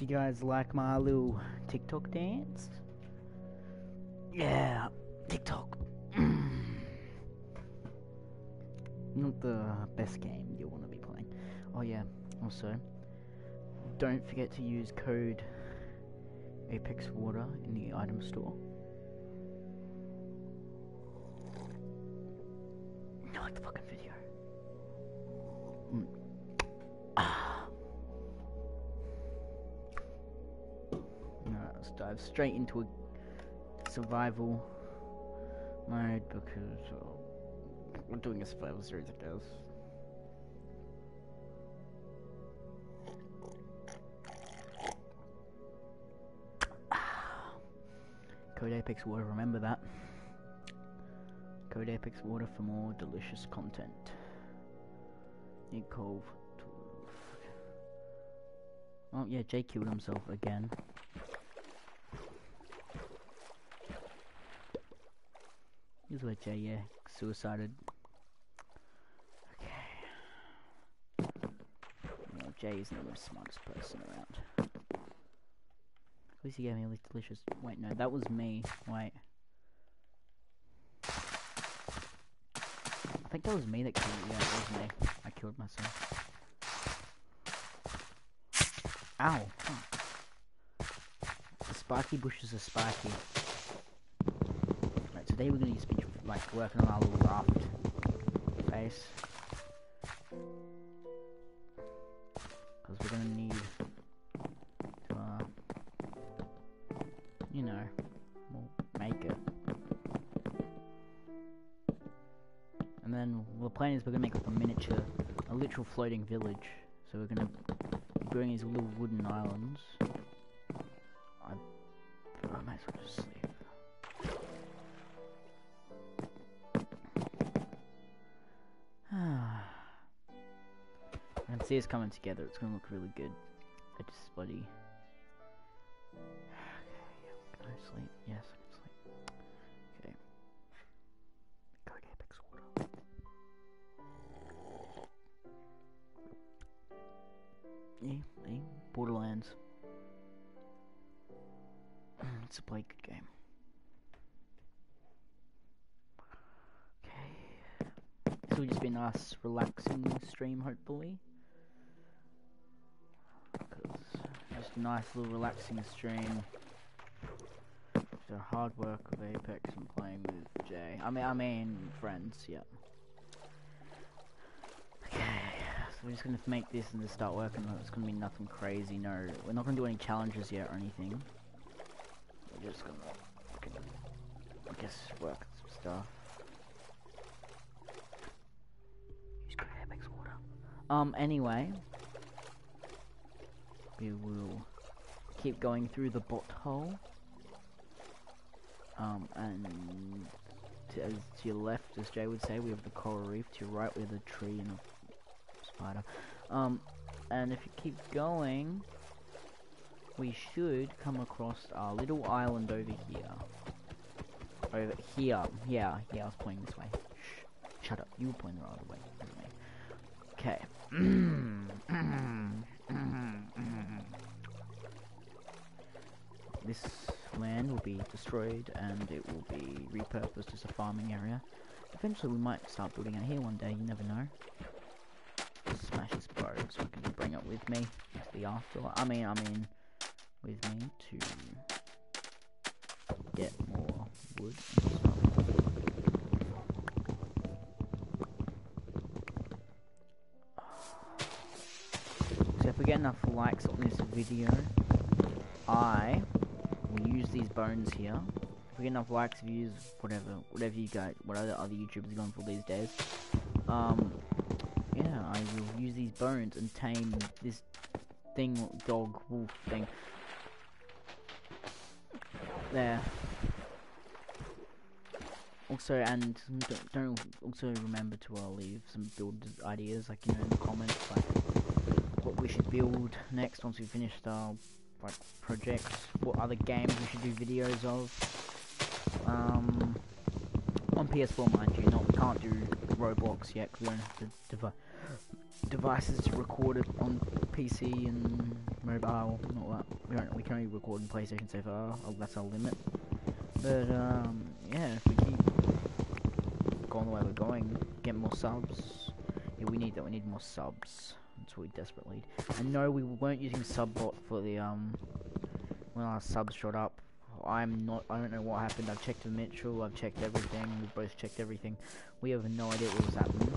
Do you guys like my little TikTok dance? Yeah, TikTok. Not the best game you want to be playing. Oh yeah, also, don't forget to use code Apex Water in the item store. Like the fucking straight into a survival mode because well, we're doing a survival series, I guess. Code Apex Water, remember that. Code Apex Water for more delicious content. Nick Cove. Oh yeah, Jay killed himself again. Here's where Jay, yeah, suicided. Okay. Well, Jay isn't the smartest person around. At least he gave me a delicious. Wait, no, that was me. Wait. I think that was me that killed. Yeah, it was me. I killed myself. Ow! The spiky bushes are spiky. Right, today we're gonna just be like working on our little raft base. Because we're gonna need to, uh, you know, we'll make it. And then the plan is we're gonna make like a miniature, a literal floating village. So we're gonna building these little wooden islands. See us coming together. It's gonna look really good. I just bloody. Okay, can I sleep? Yes, I can sleep. Okay. Code Apex Water. Yeah, yeah, Borderlands. it's a play good game. Okay. This will just be a nice, relaxing stream, hopefully. Nice little relaxing stream. After hard work of Apex and playing with Jay. I mean, I mean friends, yeah. Okay, so we're just gonna make this and just start working. It's gonna be nothing crazy. No, we're not gonna do any challenges yet or anything. We're just gonna, fucking, I guess, work some stuff. Use Apex water. Um. Anyway, we will keep going through the bot hole. Um, and to, as to your left, as Jay would say, we have the coral reef. To your right, we have the tree and a spider. Um, and if you keep going, we should come across our little island over here. Over here. Yeah, yeah, I was pointing this way. Shh. Shut up. You were pointing the other way. Okay. Mm-hmm, mm-hmm, mm-hmm. this land will be destroyed and it will be repurposed as a farming area. Eventually we might start building out here one day, you never know. Smash this bow so I can bring it with me to the afterlife. I mean, I mean, with me to get more wood get enough likes on this video, I will use these bones here. If we get enough likes, views, whatever, whatever you got, what other other YouTubers are going for these days, um, yeah, I will use these bones and tame this thing, dog, wolf thing. There. Also, and don't, don't also remember to uh, leave some build ideas, like you know, in the comments, like we should build next once we finished our like projects, what other games we should do videos of. Um, on PS4, mind you, not we can't do Roblox yet because we don't have the devi devices to record it on PC and mobile. Not what we don't. We can only record in PlayStation so far. Oh, that's our limit. But um, yeah, if we keep going the way we're going, get more subs. Yeah, we need that. We need more subs. That's what we desperately need. And no, we weren't using subbot for the um when our subs shot up. I'm not. I don't know what happened. I've checked the Mitchell. I've checked everything. We've both checked everything. We have no idea what was happening.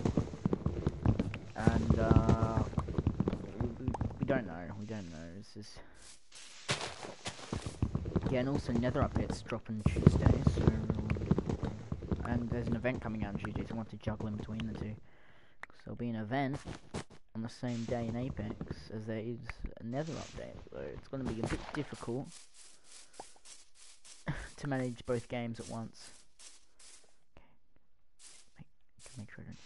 And uh, we, we, don't know. We don't know. It's just yeah. And also, Nether updates drop on Tuesday. So and there's an event coming out on Tuesday. So I want to juggle in between the two. So there'll be an event on the same day in Apex as there is a Nether update. So it's going to be a bit difficult to manage both games at once. Okay. Make.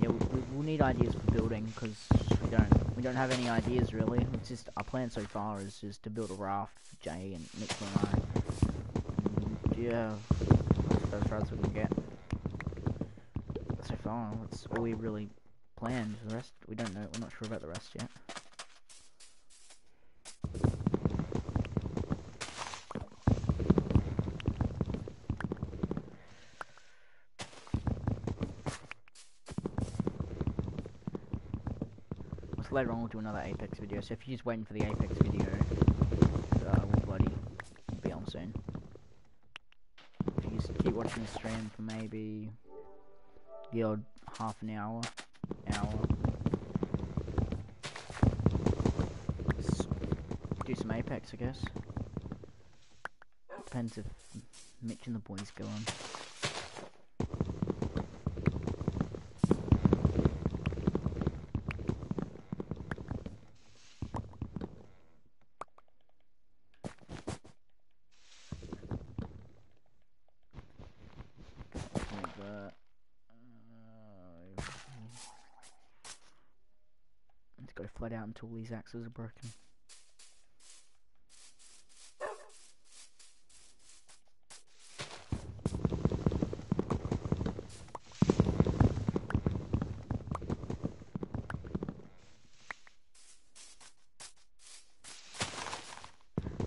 Yeah, we, we, we'll need ideas for building because we don't we don't have any ideas really. It's just our plan so far is just to build a raft for Jay and Mitchell and I. Yeah, that's as far as we can get. So far, that's all we really planned. The rest we don't know. We're not sure about the rest yet. later on we'll do another Apex video, so if you're just waiting for the Apex video, uh, we'll bloody be on soon. If you just keep watching the stream for maybe odd half an hour, hour, do some Apex, I guess. Depends if Mitch and the boys go on. like that. Uh, let's until these axes are broken.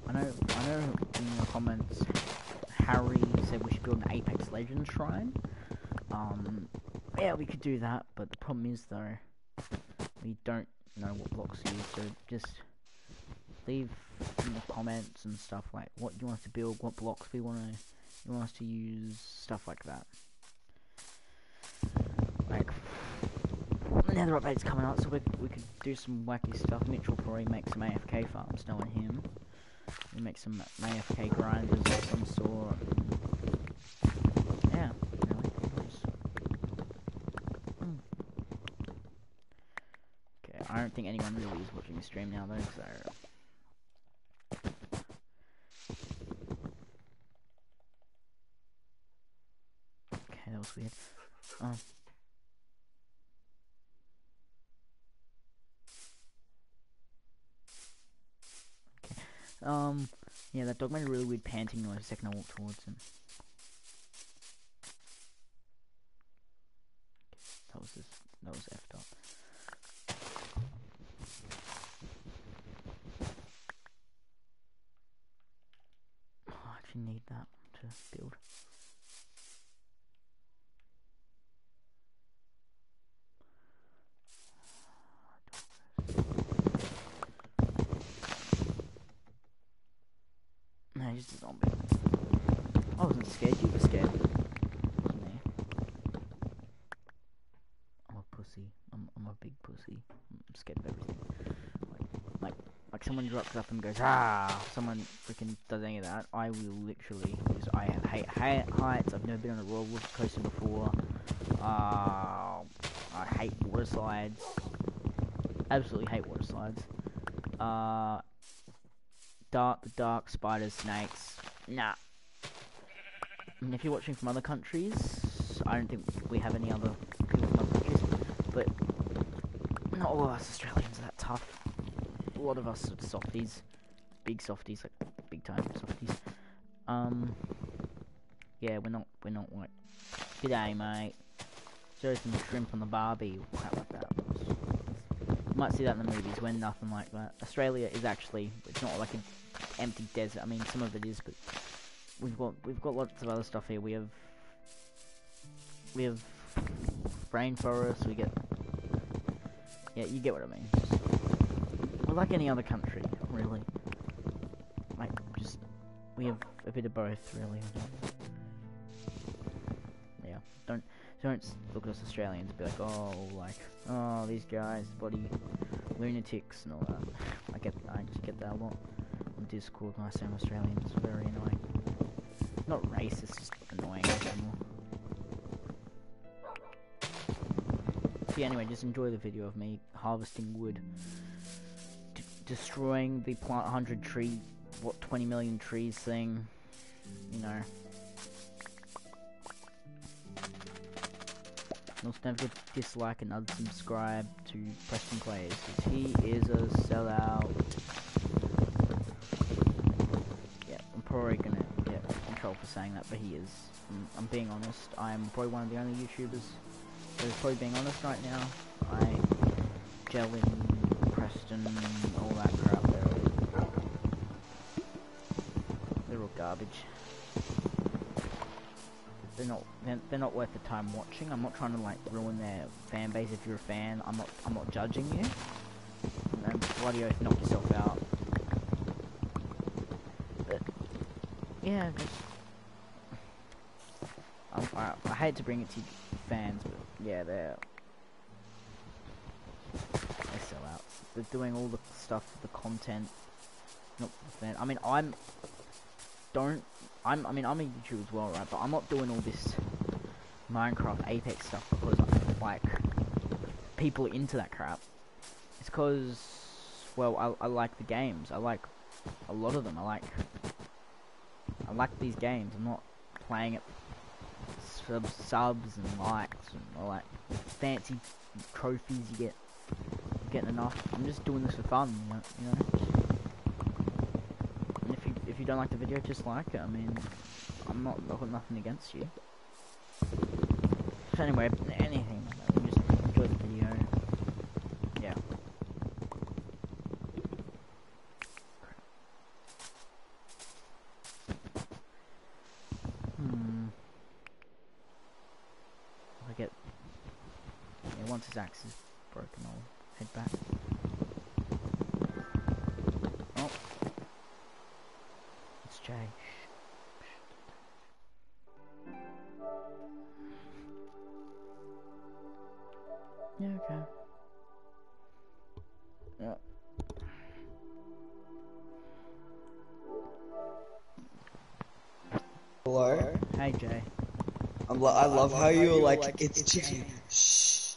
I know, I know in the comments, Harry said we should build an Apex Legends shrine. Um, yeah, we could do that, but the problem is though, we don't know what blocks to use, so just leave in the comments and stuff like what you want us to build, what blocks we want to, you want us to use, stuff like that. Like, Nether update's coming out, so we, we could do some wacky stuff. Mitch will probably make some AFK farms, knowing him. We make some AFK grinders of some sort. Yeah, really. Just... Mm. Okay, I don't think anyone stream now though, so. Okay, that was weird. Oh. Um, yeah, that dog made a really weird panting noise the second I walked towards him. That was just, that was effed up. Oh, I actually need that to build. No, he's just a zombie. I wasn't scared, you were scared. It wasn't me. I'm a pussy. I'm, I'm a big pussy. I'm scared of everything. Like, like, like someone drops up and goes, ah! Someone freaking does any of that. I will literally, because I hate, hate heights. I've never been on a roller coaster before. Uh, I hate water slides. Absolutely hate water slides. Uh, dark, dark spiders, snakes. Nah. And if you're watching from other countries, I don't think we have any other people from other countries, but not all of us Australians are that tough. A lot of us are softies, big softies, like big time softies. Um, yeah, we're not, we're not like, g'day mate. Throw some shrimp on the barbie, crap like that. might see that in the movies. We're nothing like that. Australia is actually it's not like an empty desert. I mean, some of it is, but we've got we've got lots of other stuff here. We have we have rainforests. We get yeah, you get what I mean. We're like any other country, really. Like just we have a bit of both, really. Yeah, don't don't look at us Australians and be like, oh, like, oh, these guys, bloody lunatics and all that. I get, I just get that a lot on Discord when I say I'm Australian. It's very annoying. Not racist, just annoying So anyway, just enjoy the video of me harvesting wood, destroying the plant 100 tree, what 20 million trees thing. You know. Also don't forget to dislike and unsubscribe to PrestonPlayz, because he is a sellout. Yeah, I'm probably gonna get in trouble for saying that, but he is. I'm, I'm being honest, I'm probably one of the only YouTubers is probably being honest right now. I gel in Preston, all that crap, they're all, they're all garbage they're not they're, they're not worth the time watching. I'm not trying to like ruin their fan base. If you're a fan, I'm not I'm not judging you. And bloody oath, knock yourself out. But yeah, just um, I, I hate to bring it to fans, but yeah, they're they sell out. They're doing all the stuff, the content. Not the fan. I mean, I'm don't I'm, I mean, I'm a YouTuber as well, right? But I'm not doing all this Minecraft Apex stuff because, I like, people into that crap. It's because, well, I, I like the games. I like a lot of them. I like, I like these games. I'm not playing it sub subs and likes and all that fancy trophies you get. Getting enough. I'm just doing this for fun, you know And if you if you don't like the video, just like it. I mean, I'm not, I've got nothing against you. So anyway, anything, I'm I love how you were like, it's Jay. Shh.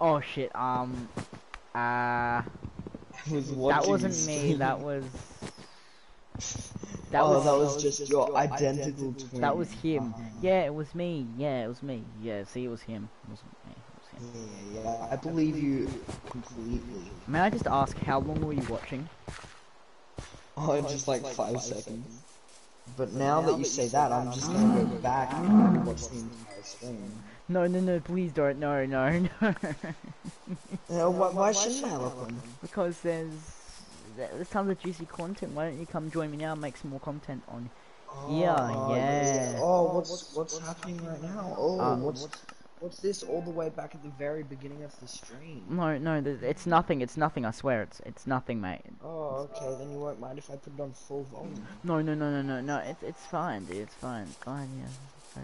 Oh shit, um, uh, was that wasn't me, that was, that oh, was, that was just your identical twin. That was him. Uh -huh. Yeah, it was me. Yeah, it was me. Yeah, see, it was him. It wasn't me. It was him. Yeah, yeah, I believe you completely. May I just ask, how long were you watching? Oh, just like five seconds. But now that you say that, I'm just gonna go back and watch the No, no, no, please don't. No, no, no. uh, why, why shouldn't I love them? Because there's there's tons of juicy content. Why don't you come join me now and make some more content on? Oh, yeah, yeah. Oh, what's what's happening right now? Oh, uh, what's What's this all the way back at the very beginning of the stream? No, no, it's nothing. It's nothing. I swear, it's it's nothing, mate. Oh, okay. Then you won't mind if I put it on full volume. No, no, no, no, no, no. It's it's fine, dude. It's fine. It's fine. Yeah.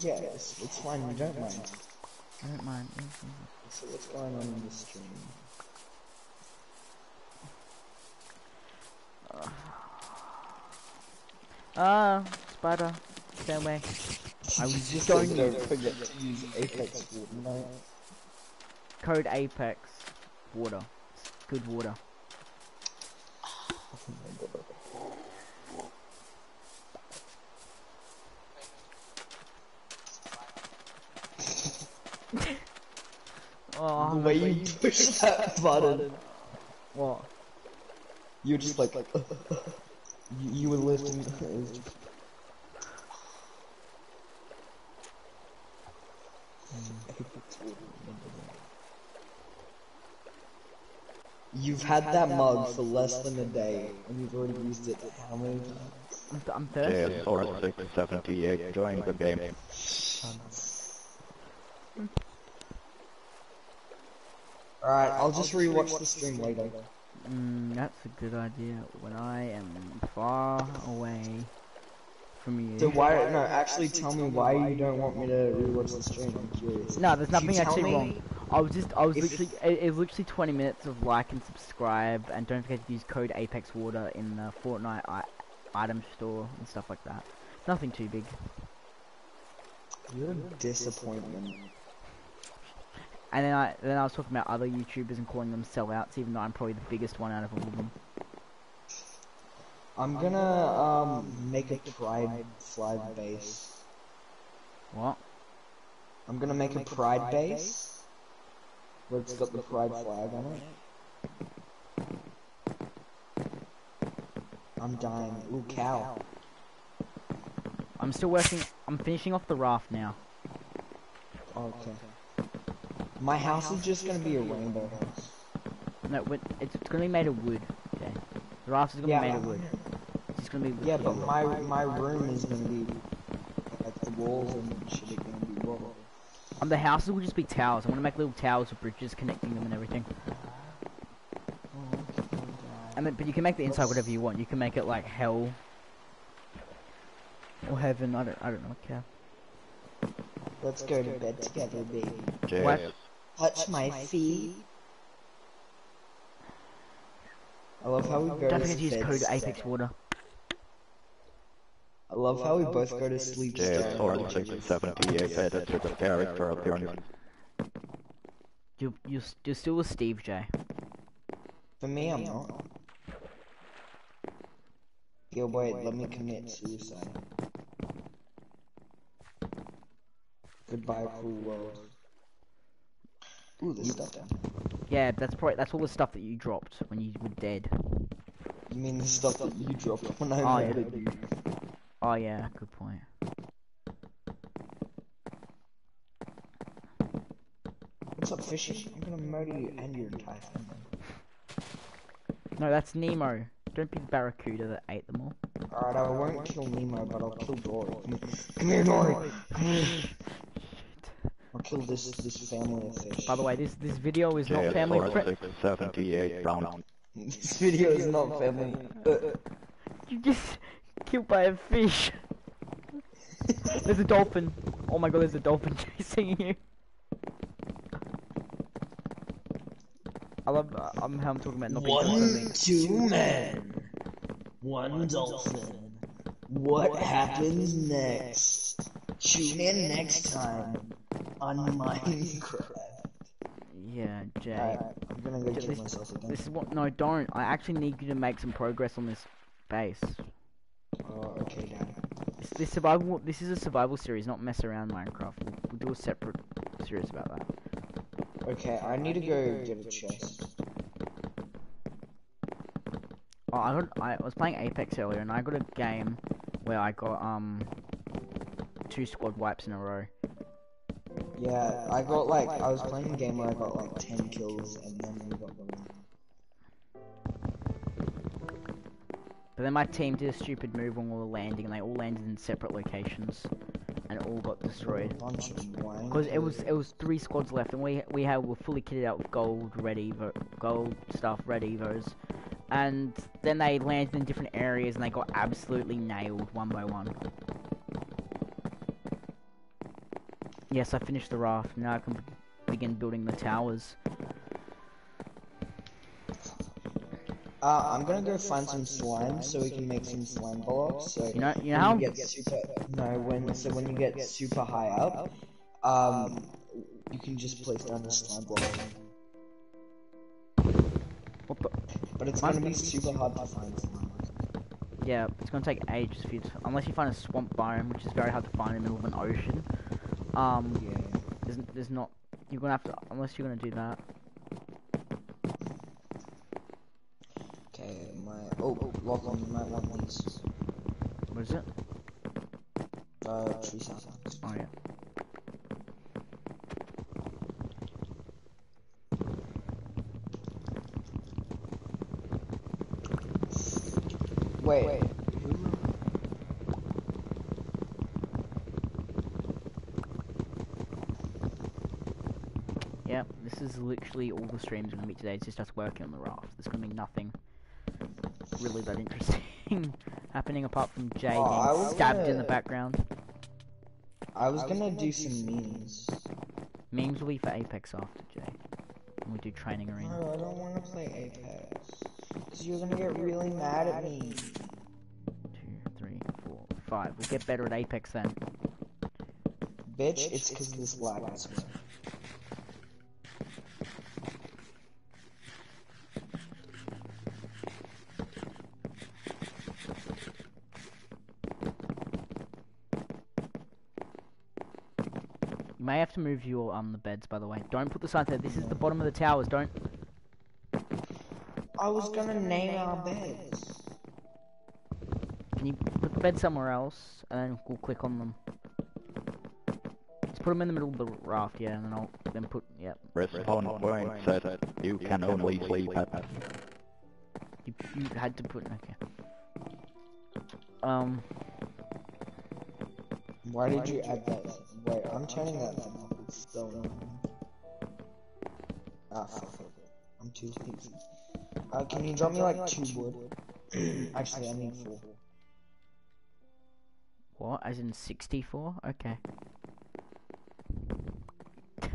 Yeah, it's, it's fine. You don't mind. I don't mind. So what's going on in the stream? Ah, uh, spider. Stay away. I was just going to forget to use Apex water. Code Apex water. Good water. Oh, the way you push that button. What? You're just like, like you, you were lifting. You've had that mug for less than a day, and you've already used it how many times? I'm, th I'm thirsty. JS4678 join the game. Alright, I'll just rewatch the stream later. Mm, that's a good idea. When I am far away from you. So why, no, actually tell me why you don't want me to rewatch the stream, I'm curious. No, there's nothing actually wrong. I was just, I was literally, it, it was literally 20 minutes of like and subscribe, and don't forget to use code Apex Water in the Fortnite I item store and stuff like that. Nothing too big. You're a disappointment. And then I, then I was talking about other YouTubers and calling them sellouts, even though I'm probably the biggest one out of all of them. I'm gonna, um, make a pride flag base. What? I'm gonna make a pride base. Where it's got the pride flag on it. I'm dying. Ooh, cow. I'm still working. I'm finishing off the raft now. Okay. My house is just gonna be a rainbow house. No, it's, it's gonna be made of wood. Okay. The raft is gonna Yeah, be made of wood. It's just gonna be. Yeah, but my my room is gonna be like the walls and shit are gonna be raw. Um, the houses will just be towers. I'm gonna make little towers with bridges connecting them and everything. And then, but you can make the inside whatever you want. You can make it like hell or heaven. I don't. I don't know. Okay. Let's go to bed together, baby. What? JS Touch my feet. I love how we go Don't forget to use code Apex. Water. I love how we both go to sleep together. JS4678 added to the character appearance. You you you're still with Steve J. For me, I'm not. Yo, wait, let me commit suicide. Goodbye, cruel world. Ooh, there's stuff down here. Yeah, that's probably that's all the stuff that you dropped when you were dead. You mean the stuff that you dropped when I Oh, yeah. you? Oh yeah, good point. What's up, fishy? I'm gonna murder you and your entire family. No, that's Nemo. Don't be barracuda that ate them all. Alright, I won't kill Nemo, but I'll kill Dory. Come here, Come here Dory! Come. I'll kill this this family of fish. By the way, this this video is not family friendly. This video is not family. You just killed by a fish. there's a dolphin. Oh my god, there's a dolphin chasing you. I love uh, um, how I'm talking about not being One, two men, one dolphin. What happens next? Tune in next time on Minecraft. Yeah, Jay. I'm gonna go kill this- myself again. This is what. No, don't. I actually need you to make some progress on this base. Oh, okay, Dad. This, this survival. This is a survival series, not mess around Minecraft. We'll, we'll do a separate series about that. Okay, I need to go get a chest. Oh, I got. I was playing Apex earlier, and I got a game where I got um two squad wipes in a row. Yeah, I got like I was playing a game where I got like ten kills and then we got the win. But then my team did a stupid move when we were landing, and they all landed in separate locations, and all got destroyed. Bunch of wank. Because it was it was three squads left, and we we had were fully kitted out with gold, red evo, gold stuff, red evos, and then they landed in different areas, and they got absolutely nailed one by one. Yes, I finished the raft. Now I can begin building the towers. Uh, I'm gonna go find some slime so we can make some slime blocks. So You know, you know when how you get super no when so when you get super high up, um, you can just place down the slime block. what the, But it's gonna be super hard to find slime. yeah, it's gonna take ages for you to, unless you find a swamp biome, which is very hard to find in the middle of an ocean um, yeah. There's not, you're gonna have to, unless you're gonna do that. Okay, my, oh, oh log on, my log on is. What is it? Uh, tree. Oh, yeah. Wait. Wait. Literally all the streams are gonna be today. It's just us working on the raft. There's gonna be nothing really that interesting happening apart from Jay Oh, I getting was stabbed in the gonna- background. I was gonna do some memes. Memes will be for Apex after Jay. When we do training arena. No, I don't wanna play Apex. Cause you're gonna get really mad at me. Two, three, four, five. We'll get better at Apex then. Bitch, it's cause of this lag, I to move your um the beds by the way. Don't put the sign there. This is the bottom of the towers. Don't I was gonna name our beds. Can you put the bed somewhere else, and then we'll click on them. Just put them in the middle of the raft, yeah, and then I'll then put, yep. Respawn point said you can only sleep at You, you had to put, okay. Um, Why did you add that? Wait, I'm turning that thing off. On. Ah, fuck it. I'm too lazy. Uh, can you drop me like two wood? Actually, I need four. what? As in 64? Okay. you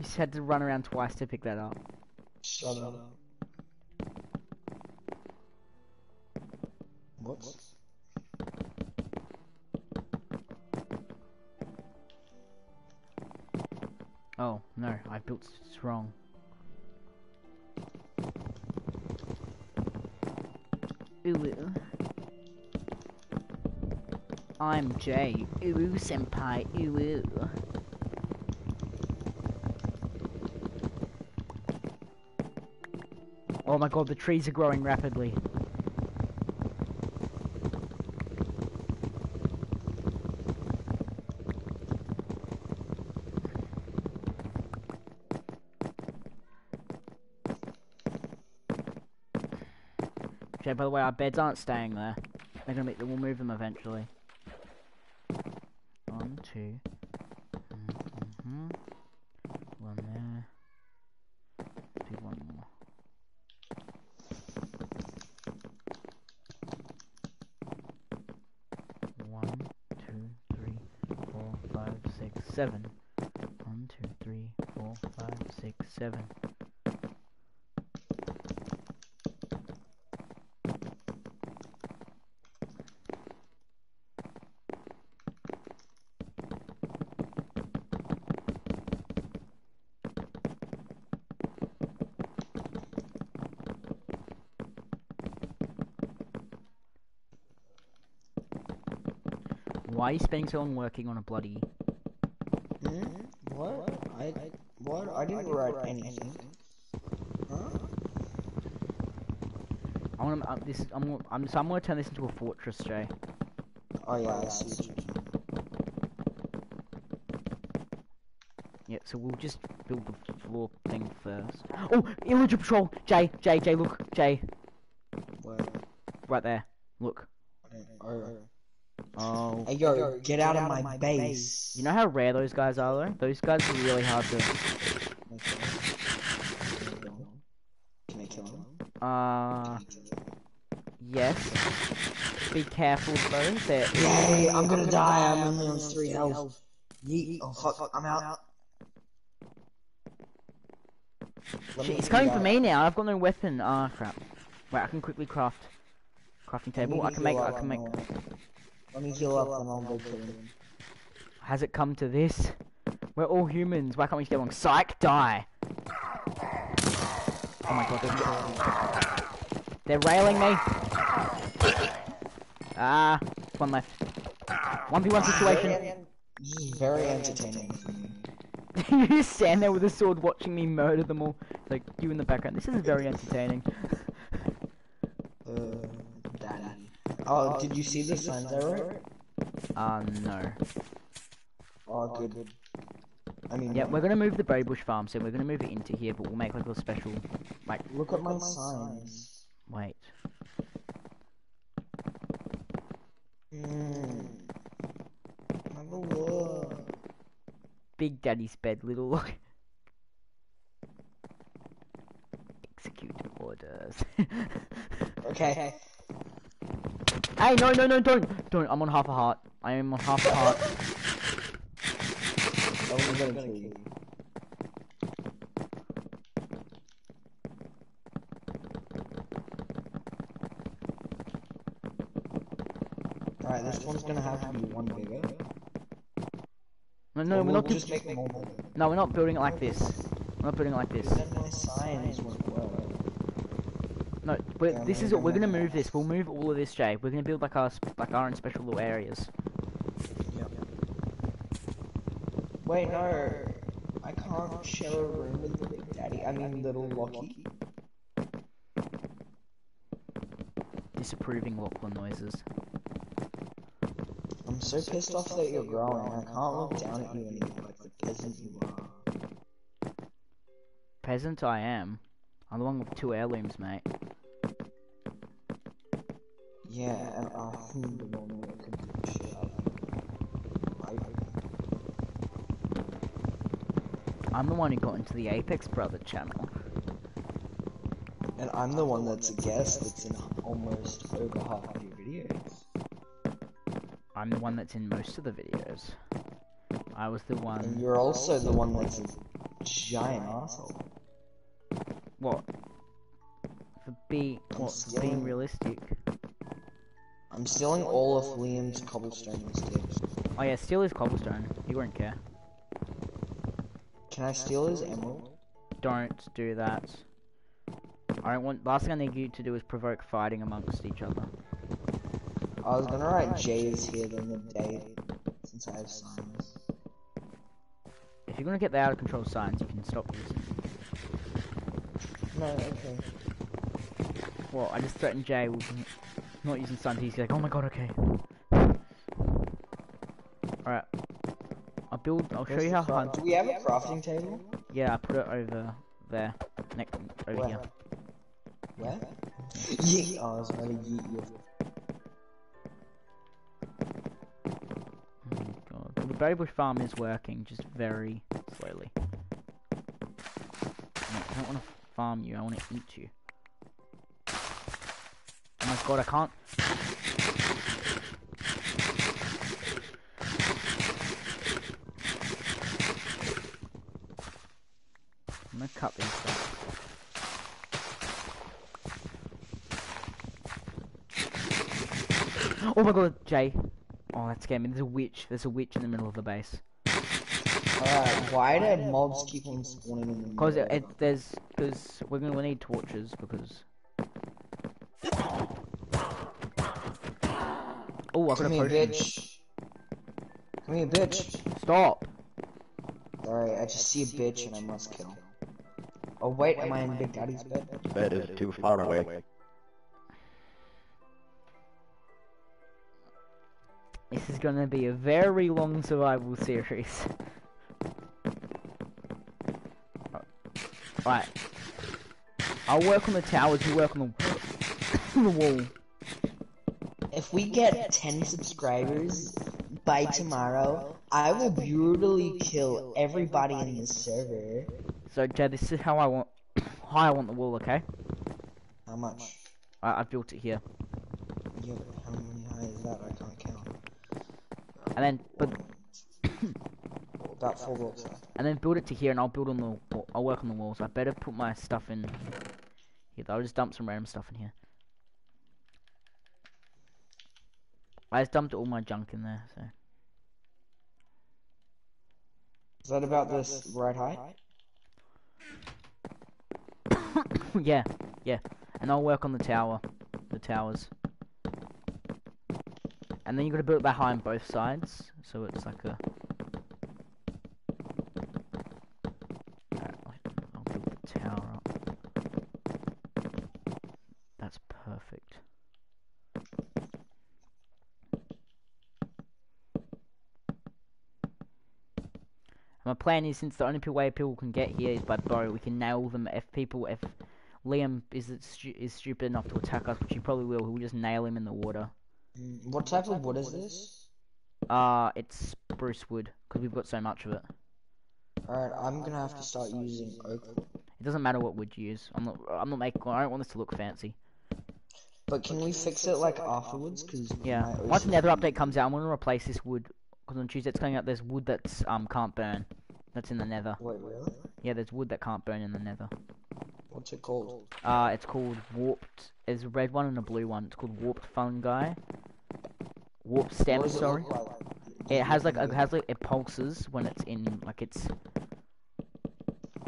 just had to run around twice to pick that up. Shut up. What? Oh, no, I built s- wrong. Ooh. I'm Jay. Ooh, senpai. Ooh. Oh my god, the trees are growing rapidly. By the way, our beds aren't staying there. They're gonna make, we'll move them eventually. One, two. Mm-hmm. One there. Do one more. One, two, three, four, five, six, seven. One, two, three, four, five, six, seven. Why are you spending so long working on a bloody? Hmm? What? I what? I didn't write anything. Huh? I want to. Uh, this. I'm. I'm. So I'm gonna turn this into a fortress, Jay. Oh yeah, I see. what you mean. Yeah. So we'll just build the floor thing first. Oh, illager patrol. Jay. Jay. Jay. Look. Jay. What? Right there. Look. Oh. Oh. Yo, get out of my base. You know how rare those guys are, though. Those guys are really hard to. Can I kill him? Uh. Yes. Be careful though. They're. Yay, I'm gonna die. I'm only on three health. Yeet. Oh fuck, I'm out. Shit, he's coming for me now. I've got no weapon. Ah, crap. Wait, I can quickly craft. Crafting table. I can make. I can make. Let me heal up and I'll go kill him. Has it come to this? We're all humans. Why can't we just get along? Psych, die. Oh my god, they're, they're railing me. Ah, one left. One v one situation. This is very entertaining for me. you just stand there with a sword watching me murder them all. Like you in the background. This is very entertaining. Uh, daddy. Oh, did you see the signs I wrote? Uh, no. Oh, good. I mean, Yeah, we're gonna move the berry bush farm, so we're gonna move it into here, but we'll make like a special. Like, look at my signs. wait. Hmm. Have a look. Big Daddy's bed, little look. Execute orders. Okay. Hey, no, no, no, don't, don't. I'm on half a heart. I am on half a heart. Oh, I'm gonna kill you. Alright, this one's gonna have to be one bigger. No, no, we're we'll not. just make them all bigger. No, we're not building it like this. We're not building it like this. Then my signs won't work. No, but Yeah, this no, is no, what we're no, gonna move this. We'll move all of this, Jay. We're gonna build like our like our own special little areas. Wait, no. I can't share a room with the Big Daddy. I mean, little Lachie. Disapproving Lachlan noises. I'm so pissed off that you're growing. I can't look down at you anymore like the peasant you are. Peasant, I am. I'm the one with two heirlooms, mate. Yeah, and I'm the one that could do shit up. Right? I'm the one who got into the Apex Brother channel. And I'm the one that's a guest that's in almost over half of your videos. I'm the one that's in most of the videos. I was the one. And you're also the one that's a giant asshole. What? For be what? For being realistic. I'm stealing all of Liam's cobblestone. Oh yeah, steal his cobblestone. He won't care. Can I steal his emerald? Don't do that. I don't want. Last thing I need you to do is provoke fighting amongst each other. I was gonna write J is here then the day, since I have signs. If you're gonna get the out of control signs, you can stop using. No, okay. Well, I just threatened Jay with not using signs. He's like, oh my god, okay. Alright. I'll build. I'll show Where's you how hard. Do we have a crafting table? Yeah, I put it over there. Next, over Where? here. Where? Oh, yeet. Oh, I was about to yeet you. Oh my god. Well, the berry bush farm is working, just very slowly. I don't want to farm you, I want to eat you. My god, I can't. I'm gonna cut these stuff. Oh my god, Jay. Oh, that scared me. There's a witch. There's a witch in the middle of the base. Alright, why do mobs keep on spawning in the Cause it, it there's because we're gonna need torches because. Oh, I got a Come here, bitch. Come here, bitch. Stop. Alright, I just see a bitch and I must kill. Oh wait, am I in Big Daddy's bed? Bed is too far away. This is gonna be a very long survival series. Right. I'll work on the towers. You work on the the wall. If we get 10 subscribers by tomorrow, I will brutally kill everybody in this server. So, Jay, this is how I want how I want the wall. Okay. How much? I, I've built it here, Yeah, but how many high is that? I can't count. and then but About four blocks and then build it to here, and I'll build on the. I'll work on the walls. I better put my stuff in here. I'll just dump some random stuff in here. I just dumped all my junk in there. So Is that about this right height? yeah, yeah, and I'll work on the tower, the towers. And then you got to build it that high on both sides, so it's like a. Alright, I'll I'll build the tower up. That's perfect. My plan is, since the only way people can get here is by bow, we can nail them. If people, if Liam is stu- is stupid enough to attack us, which he probably will, we'll just nail him in the water. Mm, What type of wood is this? Uh, it's spruce wood because we've got so much of it. Alright, I'm gonna have to start using oak wood. It doesn't matter what wood you use. I'm not. I'm not making. I don't want this to look fancy. But can we fix it like afterwards? Cause Yeah. Once another update comes out, I'm gonna replace this wood because on Tuesday it's coming out. There's wood that's um can't burn. That's in the Nether. Wait, really? Yeah, there's wood that can't burn in the Nether. What's it called? Uh, it's called warped. There's a red one and a blue one. It's called warped fungi. Warped stem. does it Sorry. like? It has like it has like it pulses when it's in like its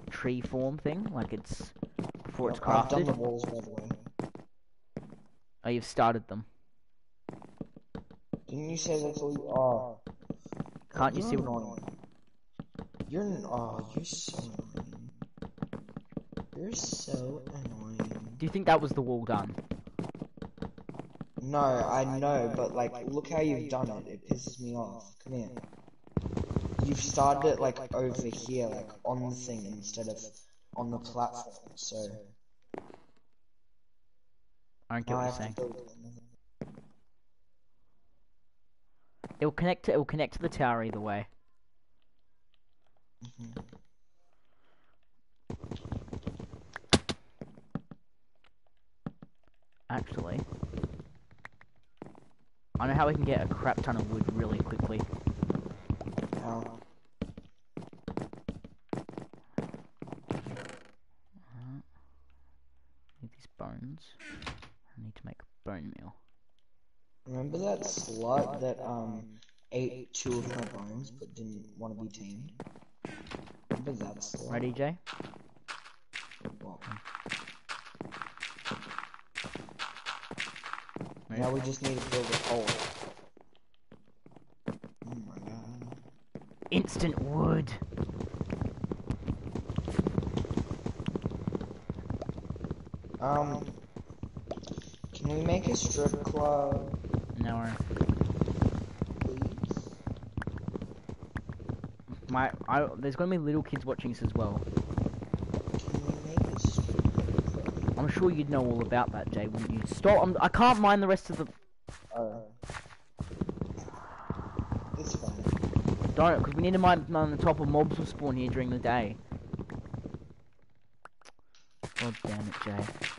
tree form thing, like it's before it's Yep, I've done the crafted. walls by the way. Oh, you've started them. Didn't you say that's all you are? Can't you see what-. You're an oh, you're so annoying. You're so annoying. Do you think that was the wall done? No, I know, but like, look how you've done it. It pisses me off. Come here. You've started it like over here, like on the thing instead of on the platform. So I don't get now I what you're saying. to build another. It will connect to it will connect to the tower either way. Mhm. Actually, I know how we can get a crap ton of wood really quickly. How? Uh, need these bones. I need to make a bone meal. Remember that slut that um ate two of my bones but didn't want to be tamed? Remember that slut? Ready, Jay? Now we just need to build a hole. Oh my god. Instant wood. Um, can we make a strip club, No, please? My I there's gonna be little kids watching this as well. Can? I'm sure you'd know all about that, Jay, wouldn't you? Stop! I'm, I can't mine the rest of the. Uh, it's fine. Don't, because we need to mine on the top of mobs will spawn here during the day. God damn it, Jay.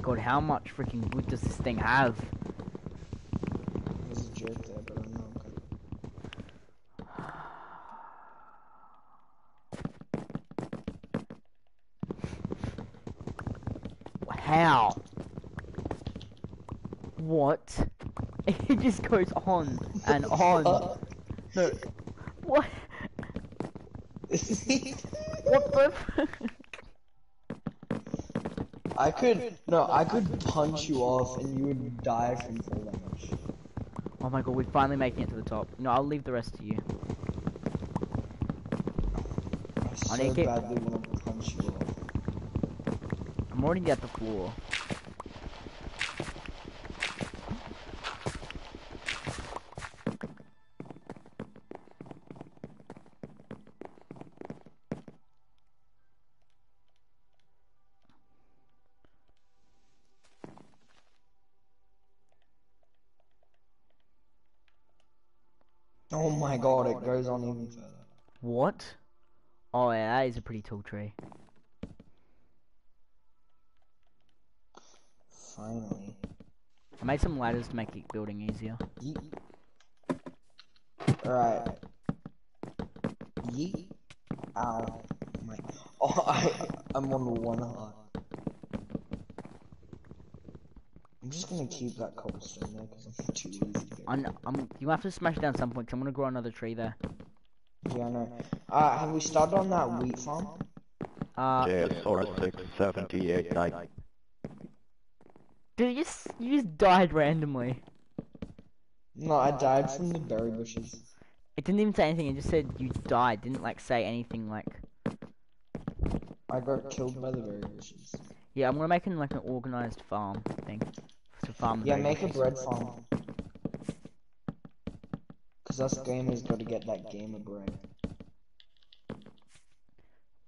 God, how much freaking wood does this thing have? There's a joke there, but I'm not gonna. How? What? It just goes on and on. Uh, No. What? What the? F- I could no, I could punch you off and you would die from fall damage. oh my god, we're finally making it to the top. No, I'll leave the rest to you. I I so need to get- badly want to punch you off. I'm already at the floor. Oh, oh my god, it goes on even further. What? Oh yeah, that is a pretty tall tree. Finally. I made some ladders to make it building easier. Yeet. Alright. Yeet. Ow. My. Oh, I. I'm on one heart. I'm just gonna keep that cobblestone there because I'm too lazy to go. I'm, I'm, you have to smash it down at some point 'cause I'm gonna grow another tree there. Yeah, I know. Uh, have we started on that wheat farm? Uh, JS4678 night. dude, you just, you just died randomly. No, I died from the berry bushes. It didn't even say anything. It just said you died. Didn't like say anything like. I got killed by the berry bushes. Yeah, I'm gonna make it like an organized farm thing. To farm. Yeah, make a bread farm. Cause us gamers gotta get that gamer bread.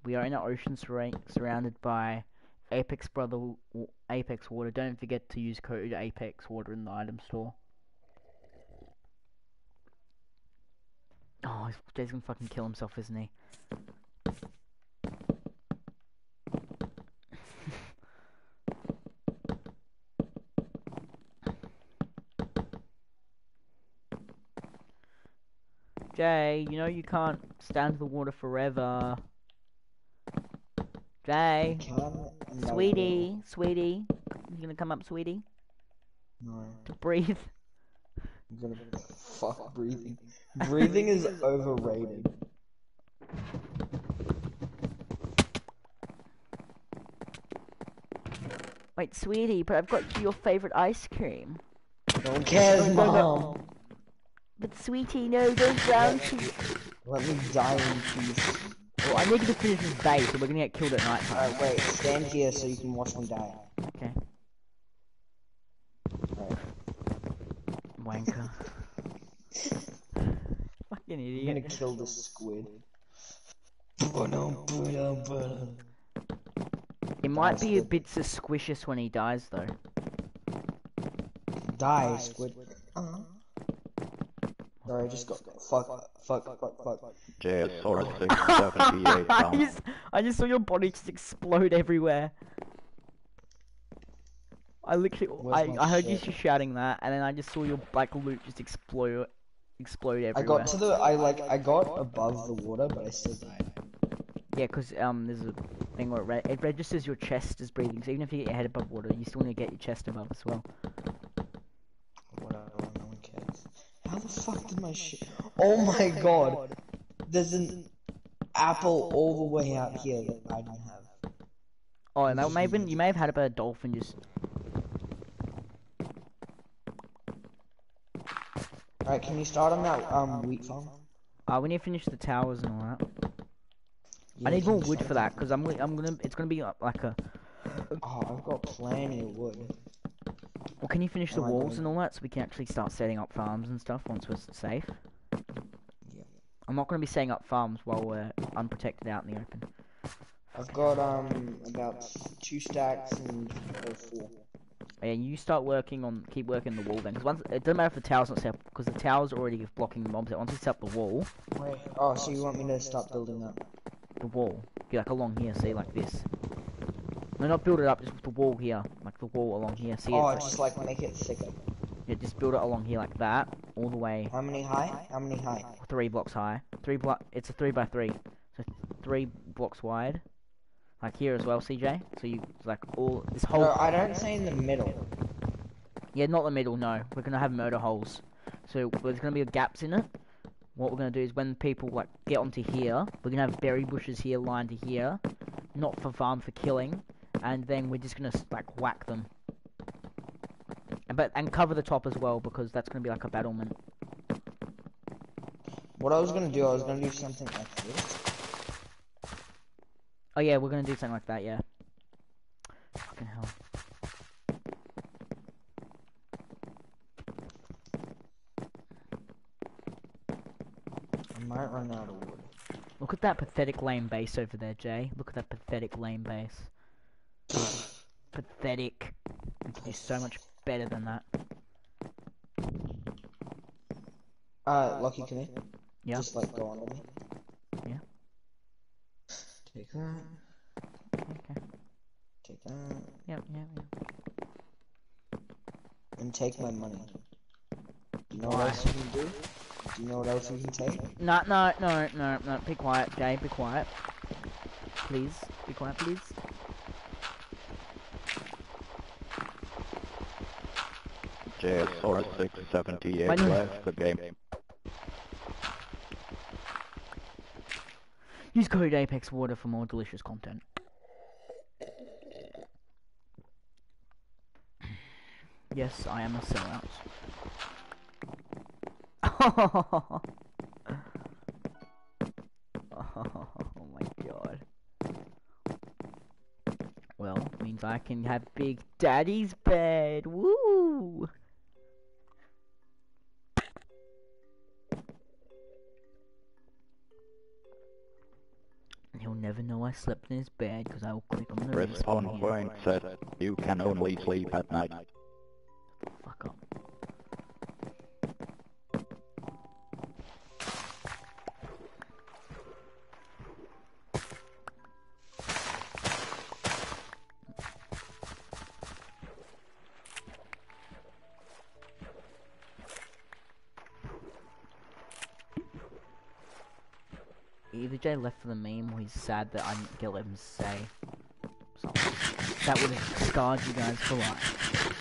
We are in an ocean surrounded by Apex Brother w- Apex Water. Don't forget to use code Apex Water in the item store. Oh, Jay's gonna fucking kill himself, isn't he? Jay, you know you can't stand the water forever. Jay, sweetie, sweetie, you gonna come up, sweetie. No, to breathe? I'm gonna fuck breathing. Breathing is overrated. Wait, sweetie, but I've got your favorite ice cream. No one cares, No, no, no. mom. But sweetie, no, don't drown cheese. Let me die in peace. Well, I need to finish this base, or we're gonna get killed at night time. Alright, wait, stand here so you can watch me die. Okay. Alright. Wanker. Fucking I'm idiot. gonna kill the squid. It might be a bit suspicious when he dies, though. Die, squid. Uh-huh. Sorry, I just got fuck, fuck, fuck, fuck. JSR 678 I just, I just saw your body just explode everywhere. I literally, Where's I, I heard you shit? shouting that, and then I just saw your like loot just explode, explode everywhere. I everywhere. got to the, I like, I got above the water, but I still died. Yeah, 'cause um, there's a thing where it, re- it registers your chest as breathing. So even if you get your head above water, you still need to get your chest above as well. Whatever, no one cares. How the fuck did my shit? Oh my god! There's an apple all the way out here that I don't have. Oh, and that may have been, you may have had about a dolphin just. Alright, can you start on that um wheat farm? Uh, we need to finish the towers and all that. Yeah, I need more wood for that because I'm, I'm gonna, it's gonna be uh, like a. Oh, I've got plenty of wood. Well, can you finish the Oh, walls and all that so we can actually start setting up farms and stuff once we're safe? Yeah. I'm not gonna be setting up farms while we're unprotected out in the open. I've got um about two stacks and four. Yeah, you start working on, keep working the wall then, because once it doesn't matter if the tower's not set up, because the tower's already blocking the mobs. Once we set up the wall, Wait. Oh, so you want me to start building up? the wall, be like along here, see, like this. No, not build it up, just the wall here, like the wall along here. See, Oh, it, just like make it thicker. yeah, just build it along here like that, all the way How many high? How many high? three blocks high. Three block. It's a three by three, so three blocks wide. Like here as well, CJ. So you like all this whole. No, I don't say in the middle. Yeah, not the middle. No, we're gonna have murder holes. So there's gonna be gaps in it. What we're gonna do is when people like get onto here, we're gonna have berry bushes here lined to here, not for farm for killing, and then we're just gonna like whack them. And but and cover the top as well because that's gonna be like a battlement. What I was gonna do, I was gonna do something like this. Oh yeah, we're gonna do something like that. Yeah. Fucking hell. I might run out of wood. Look at that pathetic lame base over there, Jay. Look at that pathetic lame base. Pathetic. Do so much better than that. Uh, Lachie, here. Yeah. Just like go on with me. Yeah. Take that. Okay. Take that. Yep, yep, yep. And take my money. Do you know what else you can do? Do you know what else you can take? No, no, no, no, no. Be quiet, Jay. Be quiet. Please. Be quiet, please. JSR 678 left the game. Use code Apex Water for more delicious content. Yes, I am a sellout. oh my god. Well, means I can have Big Daddy's bed. Woo! Never know I slept in his bed because I will click on the respawn Respawn here. point said you can only sleep at night. Jay left for the meme or he's sad that I didn't get let him say something. That would have scarred you guys for life.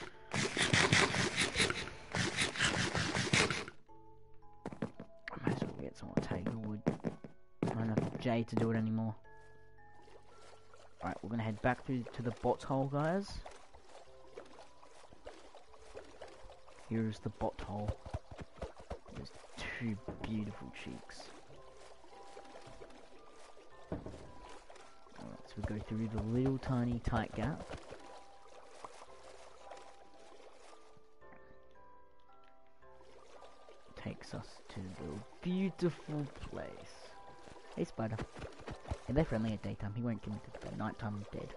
I might as well get someone to take wood. I don't have Jay to do it anymore. Alright, we're gonna head back through to the bot hole, guys. Here's the bot hole. There's two beautiful cheeks. Go through the little tiny tight gap. Takes us to the beautiful place. Hey spider. Hey, they're friendly at daytime. He won't get into the bed. Nighttime he's dead.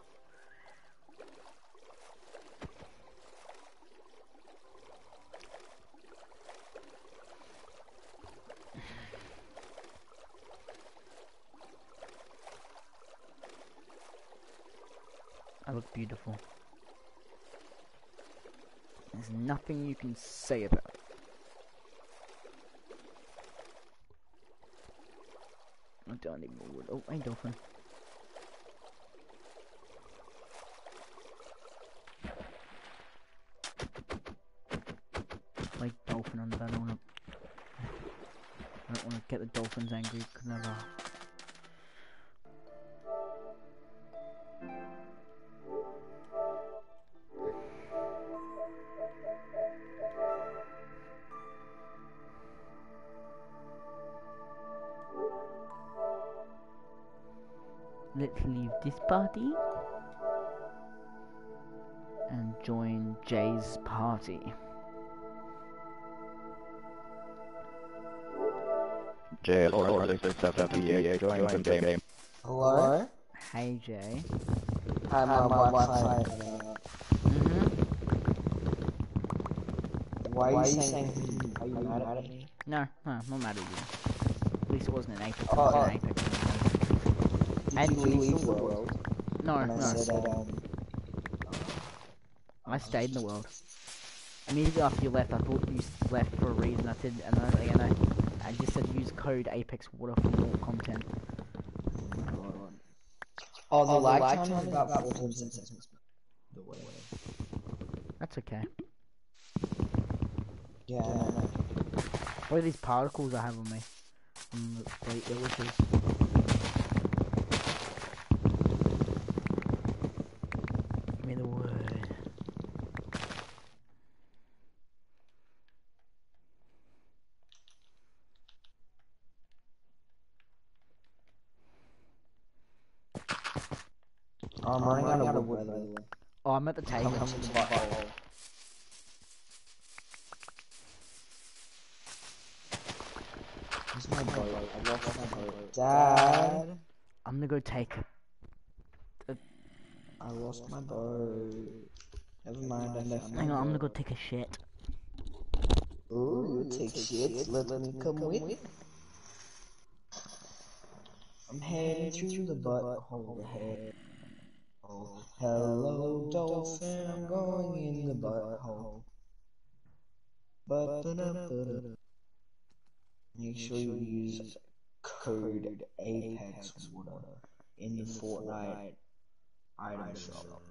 Beautiful. There's nothing you can say about it. I don't need more wood. Oh, hey, dolphin. Party and join Jay's party. JL478 joins the game. Hello? Hey Jay. Hi, my Wi-Fi. hmm Why are you saying? Are you mad at me? No, no, I'm not mad at you. At least it wasn't an Apex. Oh, it was oh. an Apex. Did you leave the world? No, And I no. said, um, I stayed in the world. Immediately after you left, I thought you left for a reason. I said, and I, and I, I just said use code Apex Water for more content. oh, the lag time is about 14 seconds. The way. That's okay. Yeah, I. What are these particles I have on me? On the plate delicious. Give me the word. Oh, I'm running out of wood, by the way. Oh, I'm at the table. Come to the butthole. Where's my boat? I lost my boat. Dad! I'm gonna go take a I lost my boat. Never mind, I left Hang on, I'm gonna go take a shit. Ooh, you take shit, let me come with. I'm heading through the butthole ahead. Oh, hello, dolphin, I'm going in the butthole. But, Make sure you use code Apex Water in the Fortnite item shop.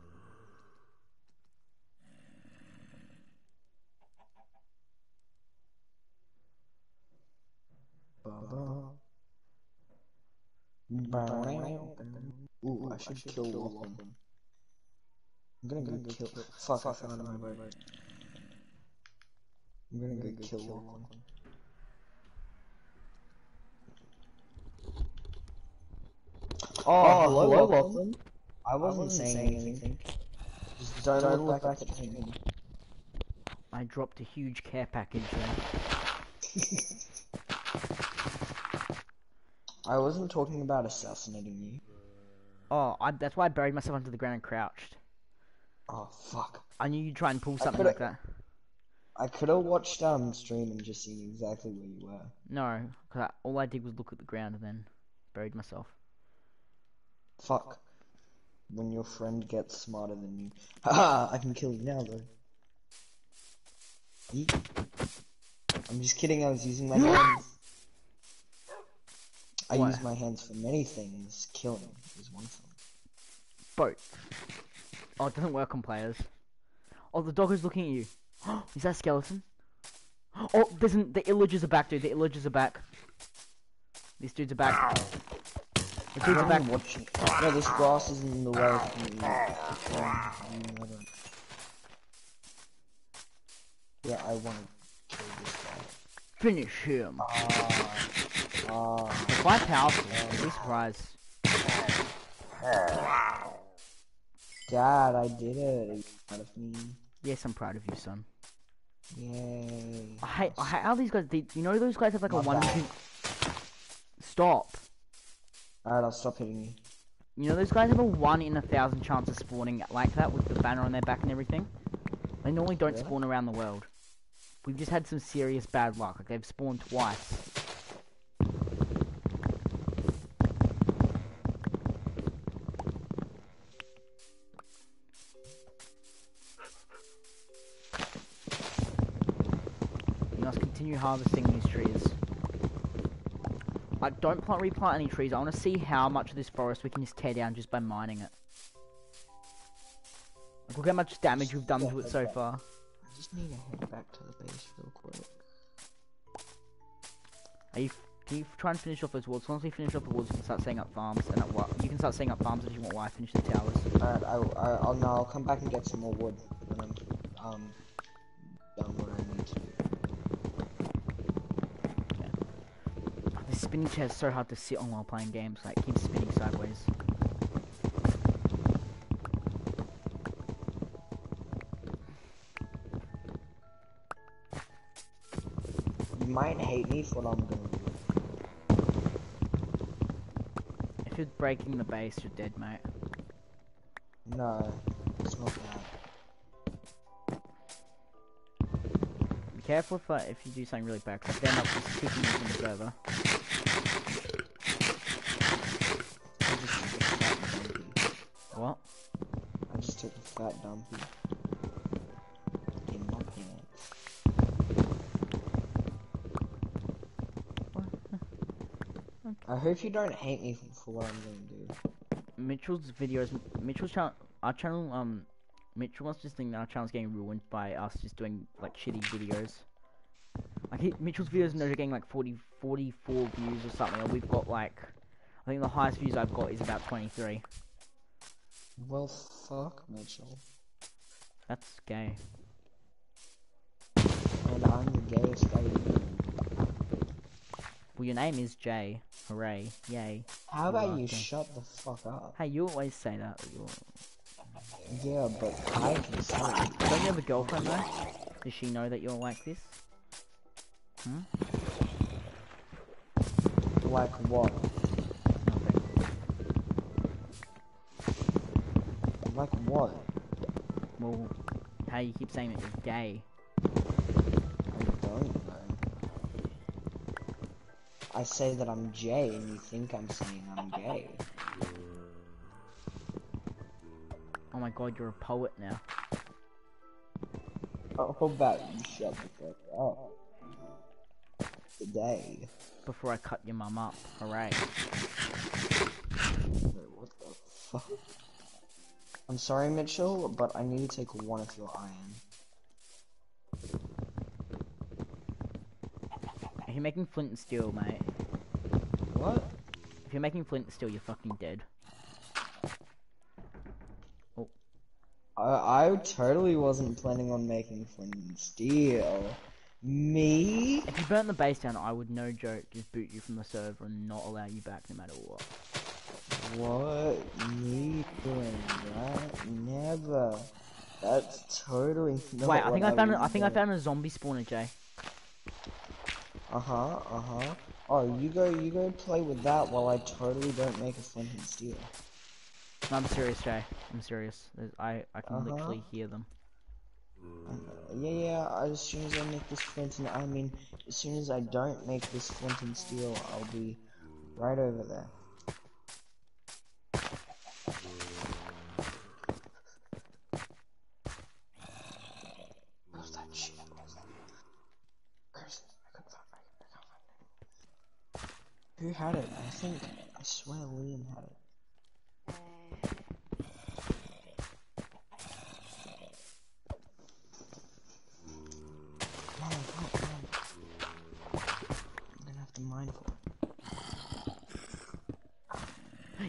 Ooh, I should kill Lachlan. I'm gonna go kill. Fuck, I found my boat. I'm gonna go kill Lachlan. Oh, oh, hello, Lachlan. I wasn't saying anything. Just don't look back at him. I dropped a huge care package there. I wasn't talking about assassinating you. Oh, I, that's why I buried myself under the ground and crouched. Oh fuck. I knew you'd try and pull something like that. I could have watched um stream and just seen exactly where you were. No, because all I did was look at the ground and then buried myself. Fuck. When your friend gets smarter than you. Haha, I can kill you now though. Yeet. I'm just kidding, I was using my hands. I What? use my hands for many things. Killing is one of them. Boat. Oh, it doesn't work on players. Oh, the dog is looking at you. is that a skeleton? Oh, there's an, the illagers are back, dude. The illagers are back. These dudes are back. The dudes are back. I'm watching. No, this grass is in the way of me. I don't- Yeah, I want to kill this guy. Finish him. Ah, ah. They're quite powerful. Be surprised. Dad, I did it. Are you proud of me? Yes, I'm proud of you, son. Yay. I hate, I hate how these guys. They, you know those guys have like a one. Stop. Alright, I'll stop hitting you. You know those guys have a one in a thousand chance of spawning like that with the banner on their back and everything. They normally don't Really? spawn around the world. We've just had some serious bad luck. Like they've spawned twice. Continue harvesting these trees. Like, don't plant, replant any trees. I want to see how much of this forest we can just tear down just by mining it. Like, look how much damage we've done to it so far. I just need to head back to the base real quick. Are you? Can you try and finish off those walls? Once we finish off the walls, you can start setting up farms. And at what? You can start setting up farms if you want. Why finish the towers? Alright, I, I, I'll, no, I'll come back and get some more wood when I'm, um, done what I need to do. Oh, this spinning chair is so hard to sit on while playing games. Like, it keeps spinning sideways. You might hate me for what I'm gonna do. If you're breaking the base, you're dead, mate. No, it's not that. Be careful if, uh, if you do something really bad, 'cause I could end up just kicking you from the server. Fat dumpy. In my pants. I hope you don't hate me for, what I'm gonna do. Mitchell's videos, Mitchell's channel, our channel, um, Mitchell wants to just think that our channel's getting ruined by us just doing like shitty videos. Like he, Mitchell's videos are getting like 40, 44 views or something, and we've got like, I think the highest views I've got is about 23. Well, fuck Mitchell. That's gay. And I'm the gayest guy. Well, your name is Jay. Hooray. Yay. How about you okay. shut the fuck up? Hey, you always say that. You're... Yeah, but I can say it. Don't you have a girlfriend though? Does she know that you're like this? Hmm? Like what? Nothing. Like what? Well, how you keep saying that you're gay. I don't know. I say that I'm Jay and you think I'm saying I'm gay. Oh my god, you're a poet now. Oh, how about you shut the fuck up? Today. Before I cut your mum up. Hooray. Wait, what the fuck? I'm sorry, Mitchell, but I need to take one of your iron. If you're making flint and steel, mate. What? If you're making flint and steel, you're fucking dead. I, I totally wasn't planning on making flint and steel. Me? If you burn the base down, I would no joke just boot you from the server and not allow you back no matter what. What? Me doing that? Never. That's totally not Wait, I think I found a, I think I found a zombie spawner, Jay. Uh huh. Uh huh. Oh, you go. You go play with that while I totally don't make a flint and steel. No, I'm serious, Jay. I'm serious. I I can Uh-huh. literally hear them. Uh, yeah, yeah, as soon as I make this flint and, I mean, as soon as I don't make this flint and steel, I'll be right over there. Where's that shit? Where's that? Where's it? I couldn't find it. I can't find it. Who had it? I think, I swear Liam had it.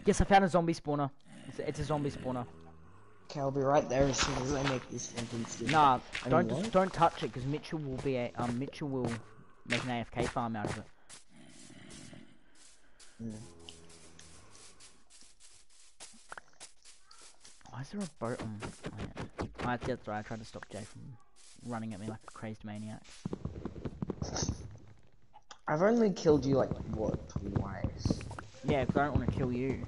Yes, I found a zombie spawner. It's a, it's a zombie spawner. Okay, I'll be right there as soon as I make this. Nah, I don't don't touch it because Mitchell will be a um Mitchell will make an AFK farm out of it. Mm. Why is there a boat on? Oh, yeah. Ah, that's right. I tried to stop Jay from running at me like a crazed maniac. I've only killed you like what twice? Yeah, because I don't want to kill you.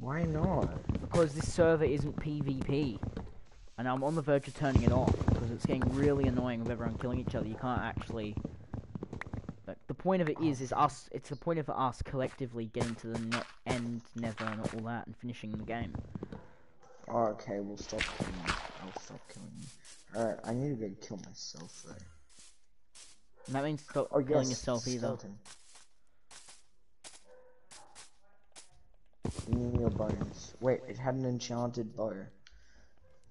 Why not? Because this server isn't PvP. And I'm on the verge of turning it off because it's getting really annoying with everyone killing each other. You can't actually. Like, the point of it is, is us. It's the point of us collectively getting to the net end, never, and all that, and finishing the game. Oh, okay, we'll stop killing you. I'll stop killing you. Alright, I need to go kill myself though. And that means stop Oh, killing yes, yourself either. skeleton. Give me your bones. Wait, it had an enchanted bow.